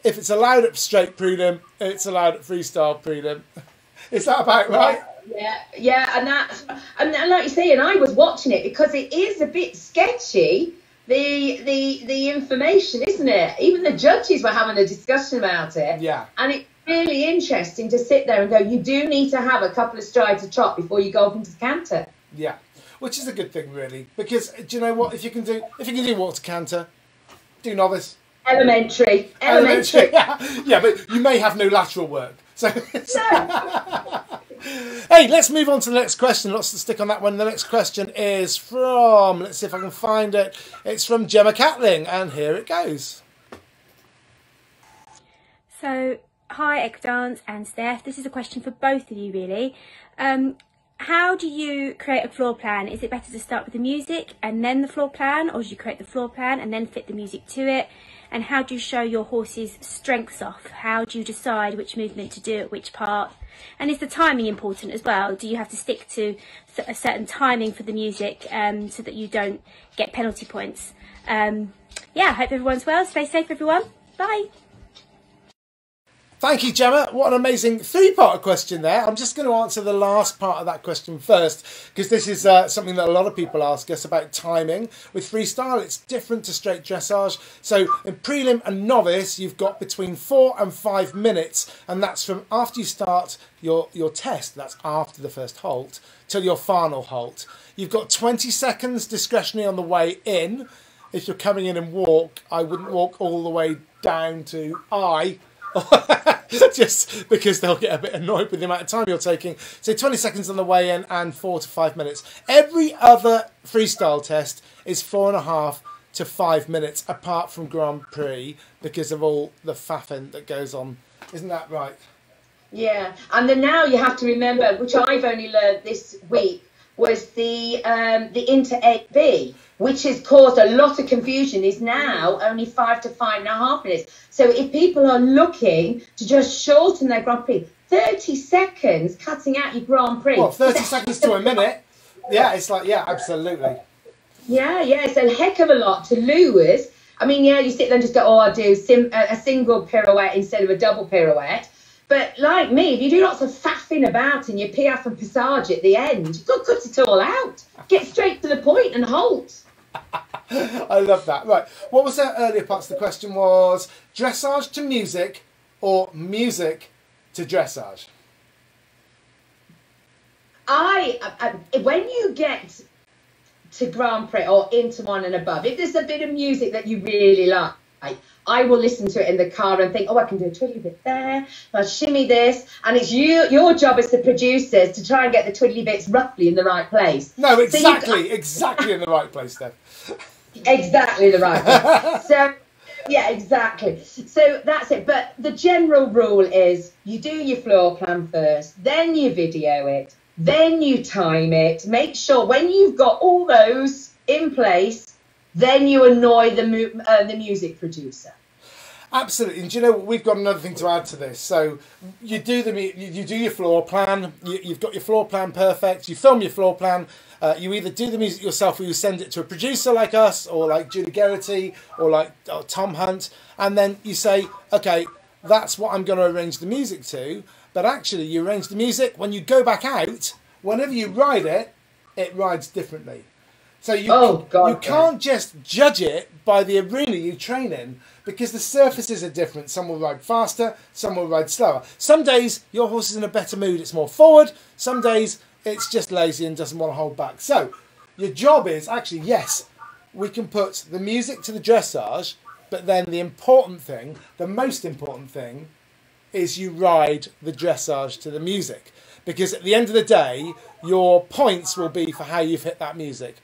Speaker 1: If it's allowed at straight prelim, it's allowed at freestyle prelim. Is that about right?
Speaker 3: Yeah, yeah, and that's and, and like you say, and I was watching it because it is a bit sketchy. The the the information, isn't it? Even the judges were having a discussion about it.
Speaker 1: Yeah.
Speaker 3: And it's really interesting to sit there and go, you do need to have a couple of strides of trot before you go up into the canter.
Speaker 1: Yeah, which is a good thing, really, because do you know what? If you can do, if you can do water canter, do novice.
Speaker 3: Elementary, elementary.
Speaker 1: yeah, but you may have no lateral work. So, hey, let's move on to the next question. Lots to stick on that one. The next question is from. Let's see if I can find it. It's from Gemma Catling, and here it goes.
Speaker 14: So, hi, Equidance and Steph. This is a question for both of you, really. Um, how do you create a floor plan? Is it better to start with the music and then the floor plan, or do you create the floor plan and then fit the music to it? And how do you show your horse's strengths off? How do you decide which movement to do at which part? And is the timing important as well? Do you have to stick to a certain timing for the music um, so that you don't get penalty points? Um, yeah, I hope everyone's well. Stay safe, everyone. Bye.
Speaker 1: Thank you, Gemma. What an amazing three-part question there. I'm just going to answer the last part of that question first because this is uh, something that a lot of people ask us about timing. With freestyle, it's different to straight dressage. So in prelim and novice, you've got between four and five minutes, and that's from after you start your your test. That's after the first halt till your final halt. You've got 20 seconds discretionary on the way in. If you're coming in and walk, I wouldn't walk all the way down to I just because they'll get a bit annoyed with the amount of time you're taking. So 20 seconds on the way in and four to five minutes. Every other freestyle test is four and a half to five minutes, apart from Grand Prix, because of all the faffing that goes on. Isn't that right?
Speaker 3: Yeah, and then now you have to remember, which I've only learned this week, was the um, the Inter 8B, which has caused a lot of confusion, is now only five to five and a half minutes. So if people are looking to just shorten their Grand Prix, 30 seconds cutting out your Grand Prix.
Speaker 1: Well, 30 seconds to a minute. Yeah, it's like, yeah, absolutely.
Speaker 3: Yeah, yeah, it's a heck of a lot to lose. I mean, yeah, you sit there and just go, oh, I'll do sim- a a single pirouette instead of a double pirouette. But like me, if you do lots of faffing about and you piaffe and passage at the end, you've got to cut it all out. Get straight to the point and halt.
Speaker 1: I love that. Right, what was that earlier parts of the question was dressage to music or music to dressage?
Speaker 3: I, I, I- when you get to Grand Prix or Inter I and above, if there's a bit of music that you really like, I will listen to it in the car and think, oh, I can do a twiddly bit there, I'll shimmy this, and it's you. Your job as the producers to try and get the twiddly bits roughly in the right place.
Speaker 1: No,
Speaker 3: So
Speaker 1: exactly, exactly in the right place, then.
Speaker 3: exactly the right place. so yeah exactly so that's it but the general rule is you do your floor plan first then you video it then you time it make sure when you've got all those in place then you annoy the mu- uh, the music producer
Speaker 1: Absolutely, and do you know? We've got another thing to add to this. So you do the you, do your floor plan. You, you've got your floor plan perfect. You film your floor plan. Uh, you either do the music yourself, or you send it to a producer like us, or like Julie Geraghty, or like uh, Tom Hunt, and then you say, okay, that's what I'm going to arrange the music to. But actually, you arrange the music when you go back out. Whenever you ride it, it rides differently. So you
Speaker 3: Oh, God,
Speaker 1: you can't just judge it by the arena you train in because the surfaces are different. Some will ride faster, some will ride slower. Some days your horse is in a better mood, it's more forward. Some days it's just lazy and doesn't want to hold back. So your job is actually yes, we can put the music to the dressage, but then the important thing, the most important thing, is you ride the dressage to the music. Because at the end of the day, your points will be for how you've hit that music,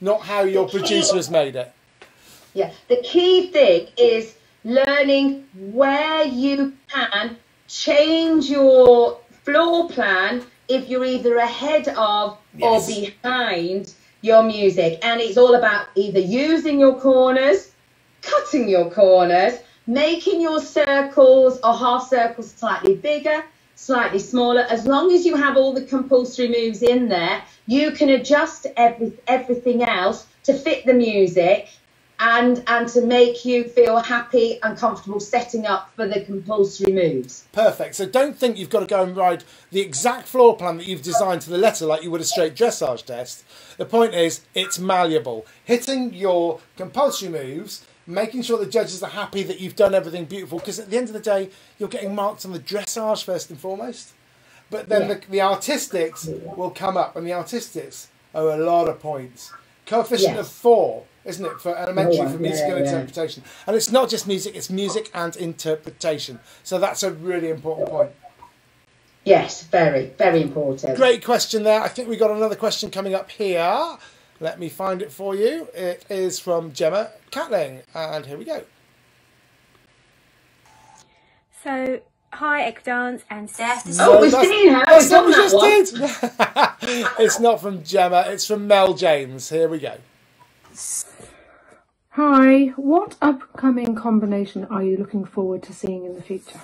Speaker 1: not how your producer has made it.
Speaker 3: Yeah, the key thing is learning where you can change your floor plan if you're either ahead of
Speaker 1: Yes.
Speaker 3: or behind your music. And it's all about either using your corners, cutting your corners, making your circles or half circles slightly bigger, slightly smaller. As long as you have all the compulsory moves in there, you can adjust every, everything else to fit the music and and to make you feel happy and comfortable setting up for the compulsory moves.
Speaker 1: Perfect. So don't think you've got to go and ride the exact floor plan that you've designed to the letter like you would a straight dressage test. The point is, it's malleable. Hitting your compulsory moves, making sure the judges are happy that you've done everything beautiful, because at the end of the day, you're getting marked on the dressage first and foremost. But then
Speaker 3: Yeah.
Speaker 1: the, the artistics will come up, and the artistics are a lot of points. Coefficient
Speaker 3: Yes.
Speaker 1: of four, isn't it, for elementary
Speaker 3: Oh,
Speaker 1: for musical
Speaker 3: yeah.
Speaker 1: interpretation? And it's not just music; it's music and interpretation. So that's a really important point.
Speaker 3: Yes, very, very important.
Speaker 1: Great question there. I think we got another question coming up here. Let me find it for you. It is from Gemma Catling, and here we go.
Speaker 14: So, hi, Equidance and Steph. This
Speaker 3: Oh, we've seen her.
Speaker 1: That's
Speaker 3: We've
Speaker 1: not
Speaker 3: done
Speaker 1: what we
Speaker 3: that
Speaker 1: just did. it's not from Gemma. It's from Mel James. Here we go.
Speaker 15: Hi, what upcoming combination are you looking forward to seeing in the future?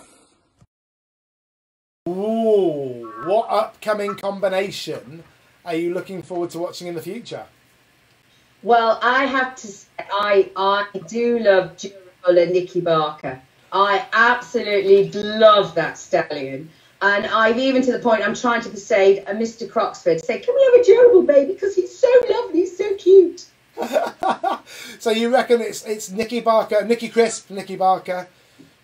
Speaker 1: Ooh, what upcoming combination are you looking forward to watching in the future?
Speaker 3: Well, I have to say, I, I do love Durable and Nikki Barker. I absolutely love that stallion. And I've even to the point I'm trying to persuade a Mr. Croxford to say, can we have a durable baby? Because he's so lovely, he's so cute.
Speaker 1: So you reckon it's it's Nikki Barker, Nikki Crisp, Nikki Barker?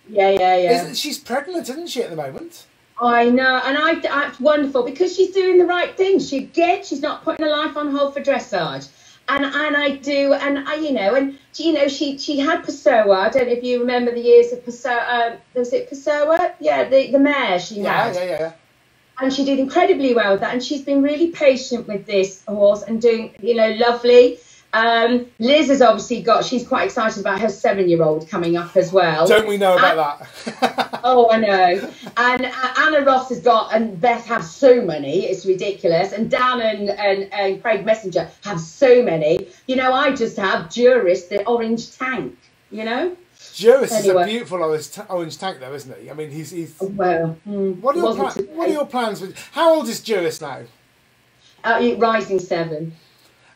Speaker 3: Yeah, yeah, yeah.
Speaker 1: Isn't, she's pregnant, isn't she, at the moment?
Speaker 3: I know, and I, that's wonderful because she's doing the right thing. She again, she's not putting her life on hold for dressage, and and I do, and I, you know, and you know, she she had Pessoa. I don't know if you remember the years of Pessoa. Um, was it Pessoa? Yeah, the the mare she
Speaker 1: Yeah,
Speaker 3: had.
Speaker 1: yeah, yeah.
Speaker 3: and she did incredibly well with that. And she's been really patient with this horse and doing, you know, lovely. Um, Liz has obviously got. She's quite excited about her seven-year-old coming up as well.
Speaker 1: Don't we know about that?
Speaker 3: Oh, I know. And uh, Anna Ross has got, and Beth have so many, it's ridiculous. And Dan and, and, and Craig Messenger have so many. You know, I just have Juris, the orange tank, you know?
Speaker 1: Juris is a beautiful orange, orange tank, though, isn't he? I mean, he's. he's
Speaker 3: Well, mm,
Speaker 1: what, are your what are your plans with. How old is Juris now?
Speaker 3: Uh, rising seven.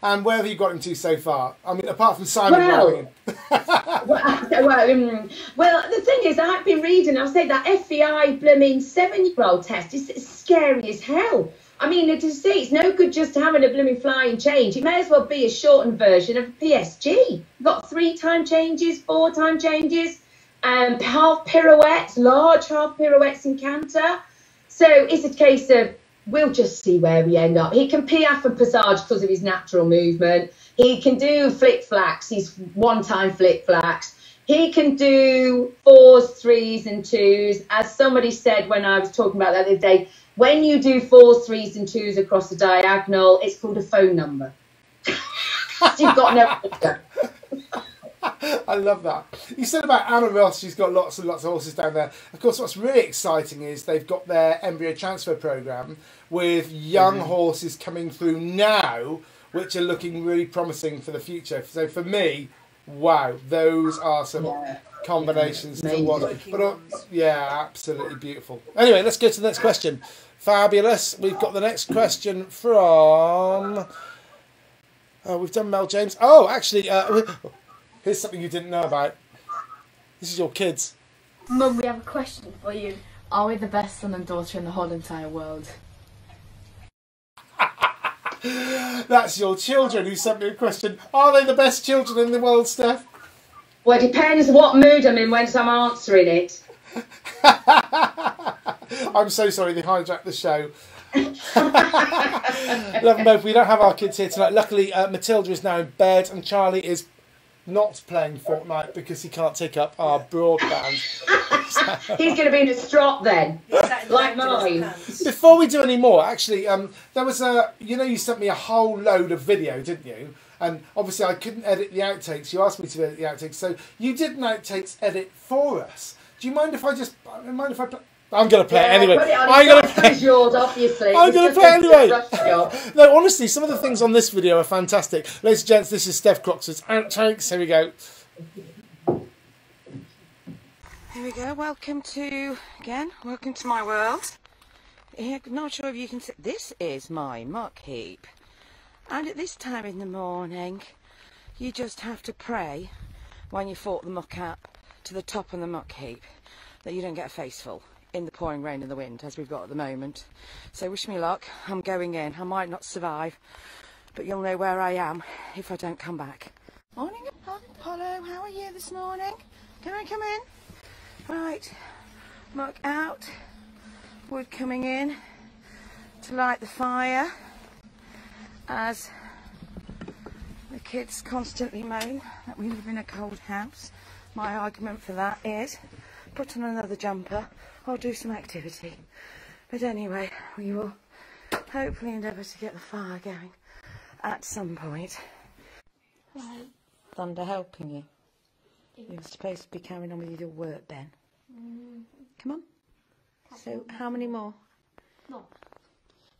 Speaker 1: And where have you got him to so far? I mean, apart from Simon
Speaker 3: Well, well, well, um, well, the thing is, I've been reading, I've said that FEI blooming seven year old test is is scary as hell. I mean, to see, it's no good just having a blooming flying change. It may as well be a shortened version of PSG. You've got three time changes, four time changes, um, half pirouettes, large half pirouettes in canter. So it's a case of we'll just see where we end up. He can piaffe and passage because of his natural movement. He can do flick flacks. He's one time flick flacks. He can do fours, threes, and twos. As somebody said when I was talking about that the other day, when you do fours, threes, and twos across the diagonal, it's called a phone number. You've got no.
Speaker 1: I love that. You said about Anna Ross, she's got lots and lots of horses down there. Of course, what's really exciting is they've got their embryo transfer program with young
Speaker 3: Mm-hmm.
Speaker 1: horses coming through now, which are looking really promising for the future. So for me, wow, those are some combinations to watch. But uh, yeah, absolutely beautiful. Anyway, let's go to the next question. Fabulous. We've got the next question from. Oh, we've done Mel James. Oh, actually, uh, here's something you didn't know about. This is your kids.
Speaker 16: Mum, we have a question for you. Are we the best son and daughter in the whole entire world?
Speaker 1: That's your children who sent me a question. Are they the best children in the world, Steph?
Speaker 3: Well, it depends what mood I'm in when I'm answering it.
Speaker 1: I'm so sorry they hijacked the show. Love them both. We don't have our kids here tonight. Luckily, uh, Matilda is now in bed and Charlie is not playing Fortnite because he can't take up our broadband.
Speaker 3: He's going to be in a strop then, like mine.
Speaker 1: Before we do any more, actually, um, there was a. You know, you sent me a whole load of video, didn't you? And obviously, I couldn't edit the outtakes. You asked me to edit the outtakes, so you did an outtakes edit for us. Do you mind if I just? Mind if I? Play? I'm going to play it anyway.
Speaker 3: put it on.
Speaker 1: I'm going to play.
Speaker 3: not yours, obviously.
Speaker 1: I'm going to play anyway. no, honestly, some of the things on this video are fantastic. Ladies and gents, this is Steph Croxford's outtakes. Here we go.
Speaker 3: Here we go. Welcome to, again, welcome to my world. Yeah, not sure if you can see. This is my muck heap. And at this time in the morning, you just have to pray when you fought the muck up to the top of the muck heap that you don't get a face full in the pouring rain and the wind as we've got at the moment. So wish me luck. I'm going in. I might not survive, but you'll know where I am if I don't come back. Morning, Apollo. How are you this morning? Can I come in? Right, muck out, wood coming in to light the fire as the kids constantly moan that we live in a cold house. My argument for that is put on another jumper or do some activity. But anyway, we will hopefully endeavour to get the fire going at some point.
Speaker 16: Right.
Speaker 3: Thunder helping you. You're supposed to be carrying on with your work, Ben.
Speaker 16: Mm,
Speaker 3: Come on. So, how many more?
Speaker 16: no.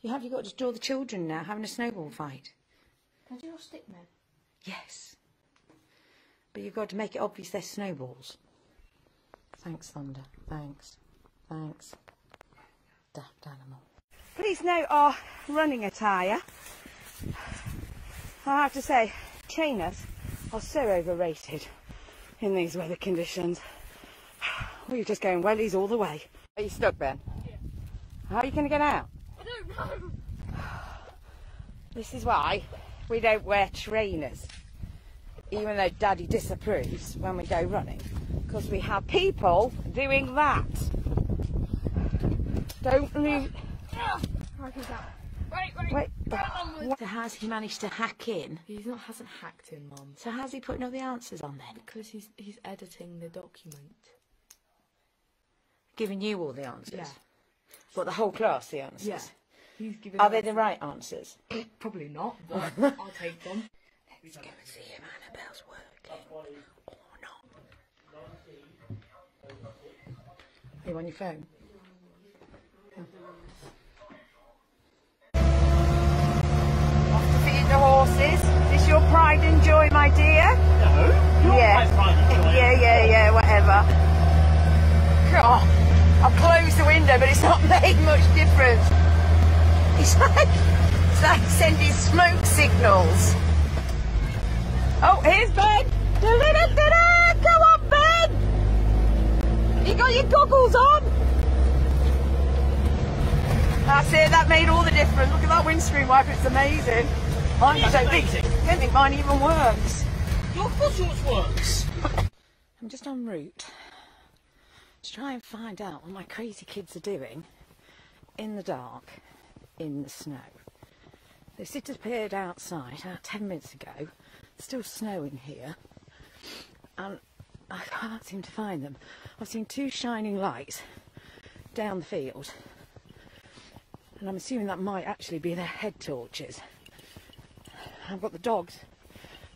Speaker 3: You have you got to draw the children now having a snowball fight?
Speaker 16: Can I do your stick man?
Speaker 3: Yes. But you've got to make it obvious they're snowballs. Thanks, Thunder. Thanks. Thanks. Daft animal. Please note our running attire. I have to say, trainers are so overrated in these weather conditions. We're just going wellies all the way. Are you stuck, Ben? Yeah. How are you going to get out?
Speaker 16: I don't know.
Speaker 3: This is why we don't wear trainers, even though Daddy disapproves when we go running, because we have people doing that. Don't lose.
Speaker 16: Wait, wait.
Speaker 3: Wait. So how's he managed to hack in?
Speaker 16: He not hasn't hacked in, Mum.
Speaker 3: So how's he putting all the answers on then?
Speaker 16: Because he's he's editing the document.
Speaker 3: Giving you all the answers?
Speaker 16: Yeah.
Speaker 3: What, the whole class the answers?
Speaker 16: Yeah. He's giving.
Speaker 3: Are they the right answers?
Speaker 16: Probably not, but I'll take them.
Speaker 3: Let's go and see if Annabelle's working or not. Are you on your phone? Off to feed the horses. Is this your pride and joy, my dear?
Speaker 5: No,
Speaker 3: yeah.
Speaker 5: pride and joy.
Speaker 3: Yeah, yeah, yeah, whatever. God, I've closed the window, but it's not made much difference. It's like, it's like sending smoke signals. Oh, here's Ben. Da-da-da-da-da. Come on, Ben. You got your goggles on. That's it. That made all the difference. Look at that windscreen wiper. It's amazing. Mine, I don't think. I don't think mine even works.
Speaker 5: Your course yours works.
Speaker 3: I'm just en route to try and find out what my crazy kids are doing in the dark, in the snow. They disappeared outside about 10 minutes ago. Still snowing here. And I can't seem to find them. I've seen two shining lights down the field. And I'm assuming that might actually be their head torches. I've got the dogs.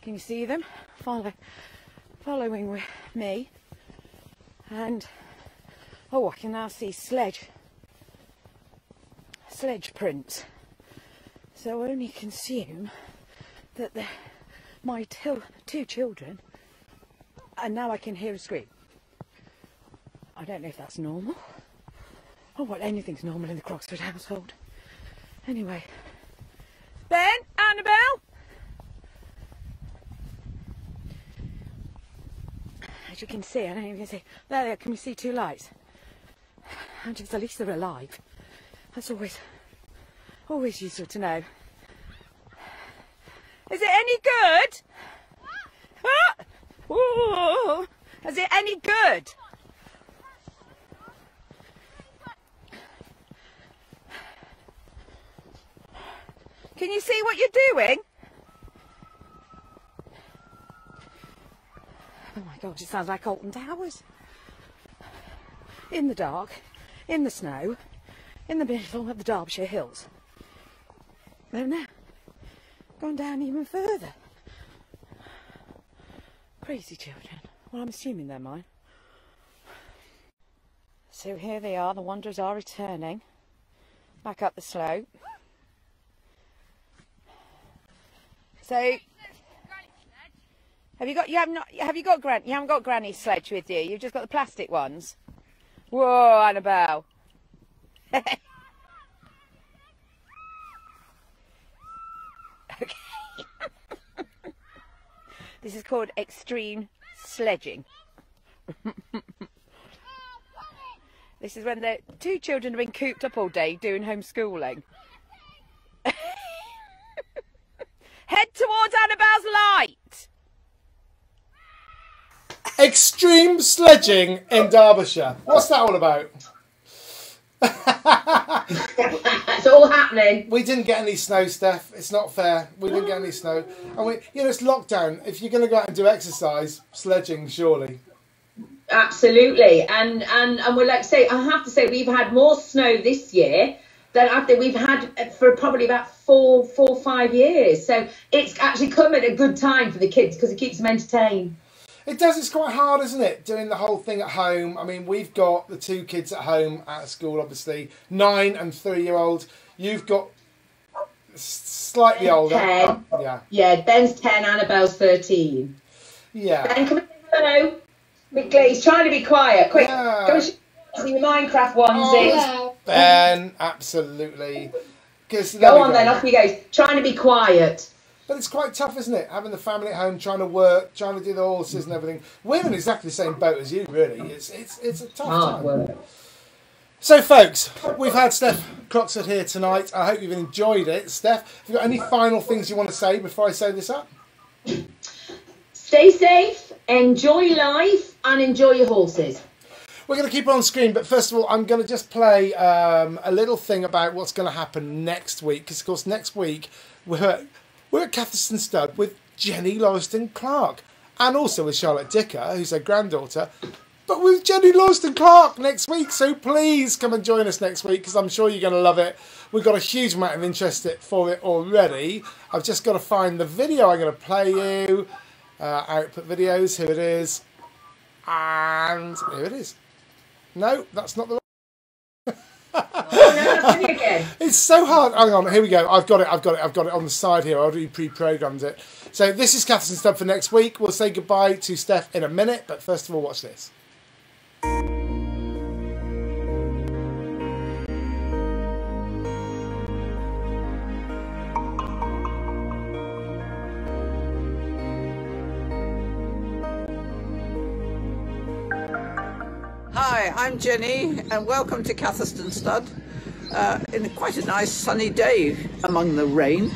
Speaker 3: Can you see them? Follow, following with me. And oh, I can now see sledge, sledge prints. So I only consume that the, my two children, and now I can hear a scream. I don't know if that's normal. Oh, well, anything's normal in the Croxford household. Anyway, Ben, Annabelle. You can see, I don't even see. There, there. Can you see two lights? And just at least they're alive. That's always, always useful to know. Is it any good? Ah! Ooh. Is it any good? Can you see what you're doing? Gosh, it sounds like Alton Towers. In the dark, in the snow, in the middle of the Derbyshire Hills. No, no. Gone down even further. Crazy children. Well, I'm assuming they're mine. So here they are, the Wanderers are returning back up the slope. So,
Speaker 17: Have you got you haven't have you got gran you haven't got Granny's sledge with you? You've just got the plastic ones. Whoa, Annabelle. okay. this is called extreme sledging. this is when the two children have been cooped up all day doing homeschooling. Head towards Annabelle's light.
Speaker 1: Extreme sledging in Derbyshire. What's that all about?
Speaker 3: it's all happening.
Speaker 1: We didn't get any snow, Steph. It's not fair. We didn't get any snow. And we, you know, it's lockdown. If you're going to go out and do exercise, sledging, surely.
Speaker 3: Absolutely, and and and we're like say, I have to say, we've had more snow this year than I think we've had for probably about four, four, five years. So it's actually come at a good time for the kids because it keeps them entertained.
Speaker 1: It does. It's quite hard, isn't it? Doing the whole thing at home. I mean, we've got the two kids at home at school, obviously, nine and three-year-old. You've got slightly older.
Speaker 3: Ten.
Speaker 1: Yeah.
Speaker 3: Yeah, Ben's ten, Annabelle's thirteen.
Speaker 1: Yeah.
Speaker 3: Ben, come here. Hello. Oh. Quickly, he's trying to be quiet. Quick,
Speaker 1: Yeah.
Speaker 3: go and show see your Minecraft onesie.
Speaker 1: Oh, Ben, absolutely. 'Cause there
Speaker 3: Go
Speaker 1: we
Speaker 3: on then, off you go. He's trying to be quiet.
Speaker 1: But it's quite tough, isn't it? Having the family at home, trying to work, trying to do the horses and everything. We're in exactly the same boat as you, really. It's it's it's a tough
Speaker 3: Hard
Speaker 1: time.
Speaker 3: work.
Speaker 1: So, folks, we've had Steph Croxford here tonight. I hope you've enjoyed it. Steph, have you got any final things you want to say before I say this up?
Speaker 3: Stay safe, enjoy life, and enjoy your horses.
Speaker 1: We're going to keep it on screen, but first of all, I'm going to just play um, a little thing about what's going to happen next week. Because, of course, next week we're at, we're at Catherston Stud with Jennie Loriston-Clarke and also with Charlotte Dicker, who's her granddaughter. But with Jennie Loriston-Clarke next week, so please come and join us next week because I'm sure you're going to love it. We've got a huge amount of interest for it already. I've just got to find the video I'm going to play you. Uh, output videos, here it is. And here it is. No, that's not the It's so hard. Hang on, here we go. I've got it, I've got it, I've got it on the side here. I already pre programmed it. So this is Catherston Stud for next week. We'll say goodbye to Steph in a minute, but first of all, watch this.
Speaker 18: Hi, I'm Jennie, and welcome to Catherston Stud. Uh, in quite a nice sunny day among the rain.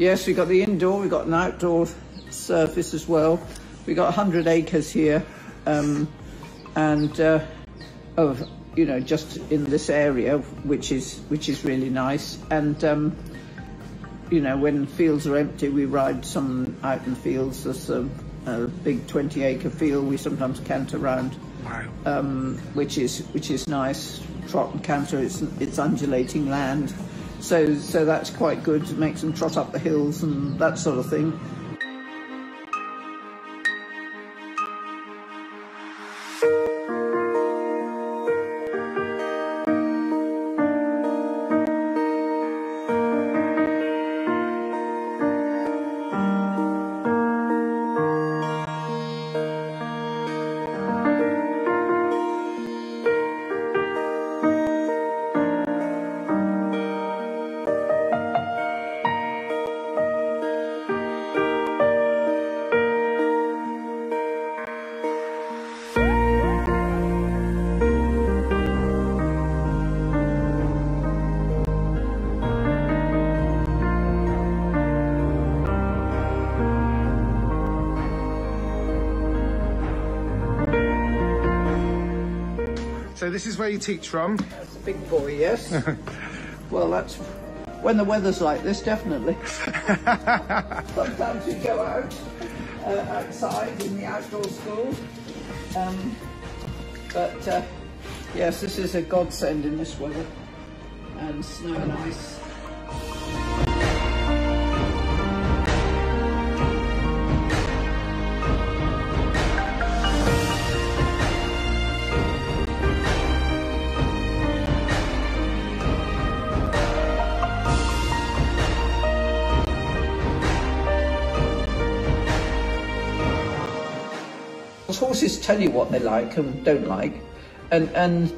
Speaker 18: Yes, we've got the indoor, we've got an outdoor surface as well. We've got 100 acres here, um, and uh, of you know just in this area, which is which is really nice. And um, you know when fields are empty, we ride some out in fields. There's a, a big 20 acre field. We sometimes canter around, um, which is which is nice. Trot and canter. It's it's undulating land. So, so that's quite good. It makes them trot up the hills and that sort of thing.
Speaker 1: So this is where you teach from.
Speaker 18: That's a big boy, yes. well, that's when the weather's like this, definitely. Sometimes we go out uh, outside in the outdoor school. Um, but uh, yes, this is a godsend in this weather and snow and ice. Tell you what they like and don't like, and and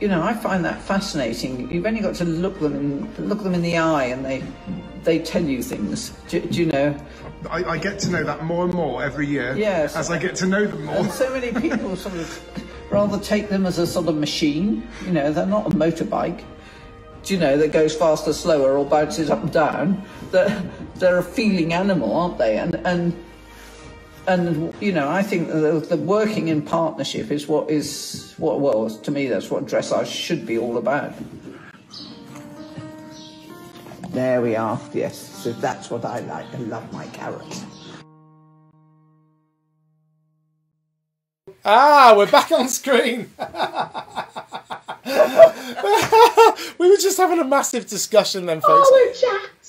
Speaker 18: you know I find that fascinating. You've only got to look them in, look them in the eye, and they they tell you things. Do, do you know?
Speaker 1: I, I get to know that more and more every year.
Speaker 18: Yes.
Speaker 1: As I get to know them more.
Speaker 18: And so many people sort of rather take them as a sort of machine. You know, they're not a motorbike. Do you know that goes faster, slower, or bounces up and down? They're, they're a feeling animal, aren't they? And and and you know, I think the, the working in partnership is what is what well to me that's what dressage should be all about. There we are. Yes, so that's what I like. I love my carrots.
Speaker 1: Ah, we're back on screen. we were just having a massive discussion then, folks.
Speaker 3: Oh, we're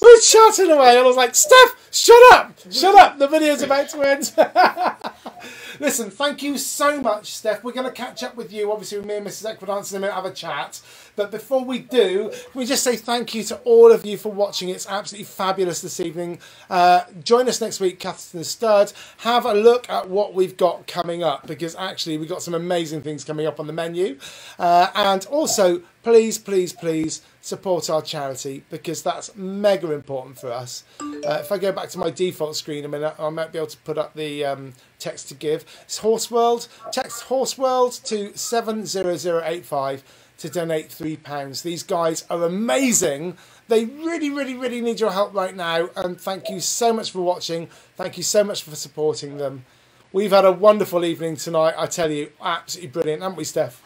Speaker 1: We're chatting away, and I was like, Steph, shut up, shut up. The video's about to end. Listen, thank you so much, Steph. We're going to catch up with you, obviously, with me and Mrs. Equidance in a minute, have a chat. But before we do, we just say thank you to all of you for watching. It's absolutely fabulous this evening. Uh, join us next week, Catherston Stud. Have a look at what we've got coming up because actually we've got some amazing things coming up on the menu. Uh, and also, please, please, please support our charity because that's mega important for us. Uh, if I go back to my default screen a minute, I might be able to put up the um, text to give. It's Horse World. Text Horse World to 70085 to donate £3. These guys are amazing. They really, really, really need your help right now. And thank you so much for watching. Thank you so much for supporting them. We've had a wonderful evening tonight. I tell you, absolutely brilliant, haven't we, Steph?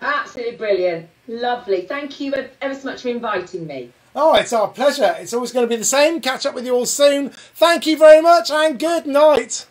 Speaker 3: Absolutely brilliant. Lovely. Thank you ever so much for inviting me.
Speaker 1: Oh, it's our pleasure. It's always going to be the same. Catch up with you all soon. Thank you very much and good night.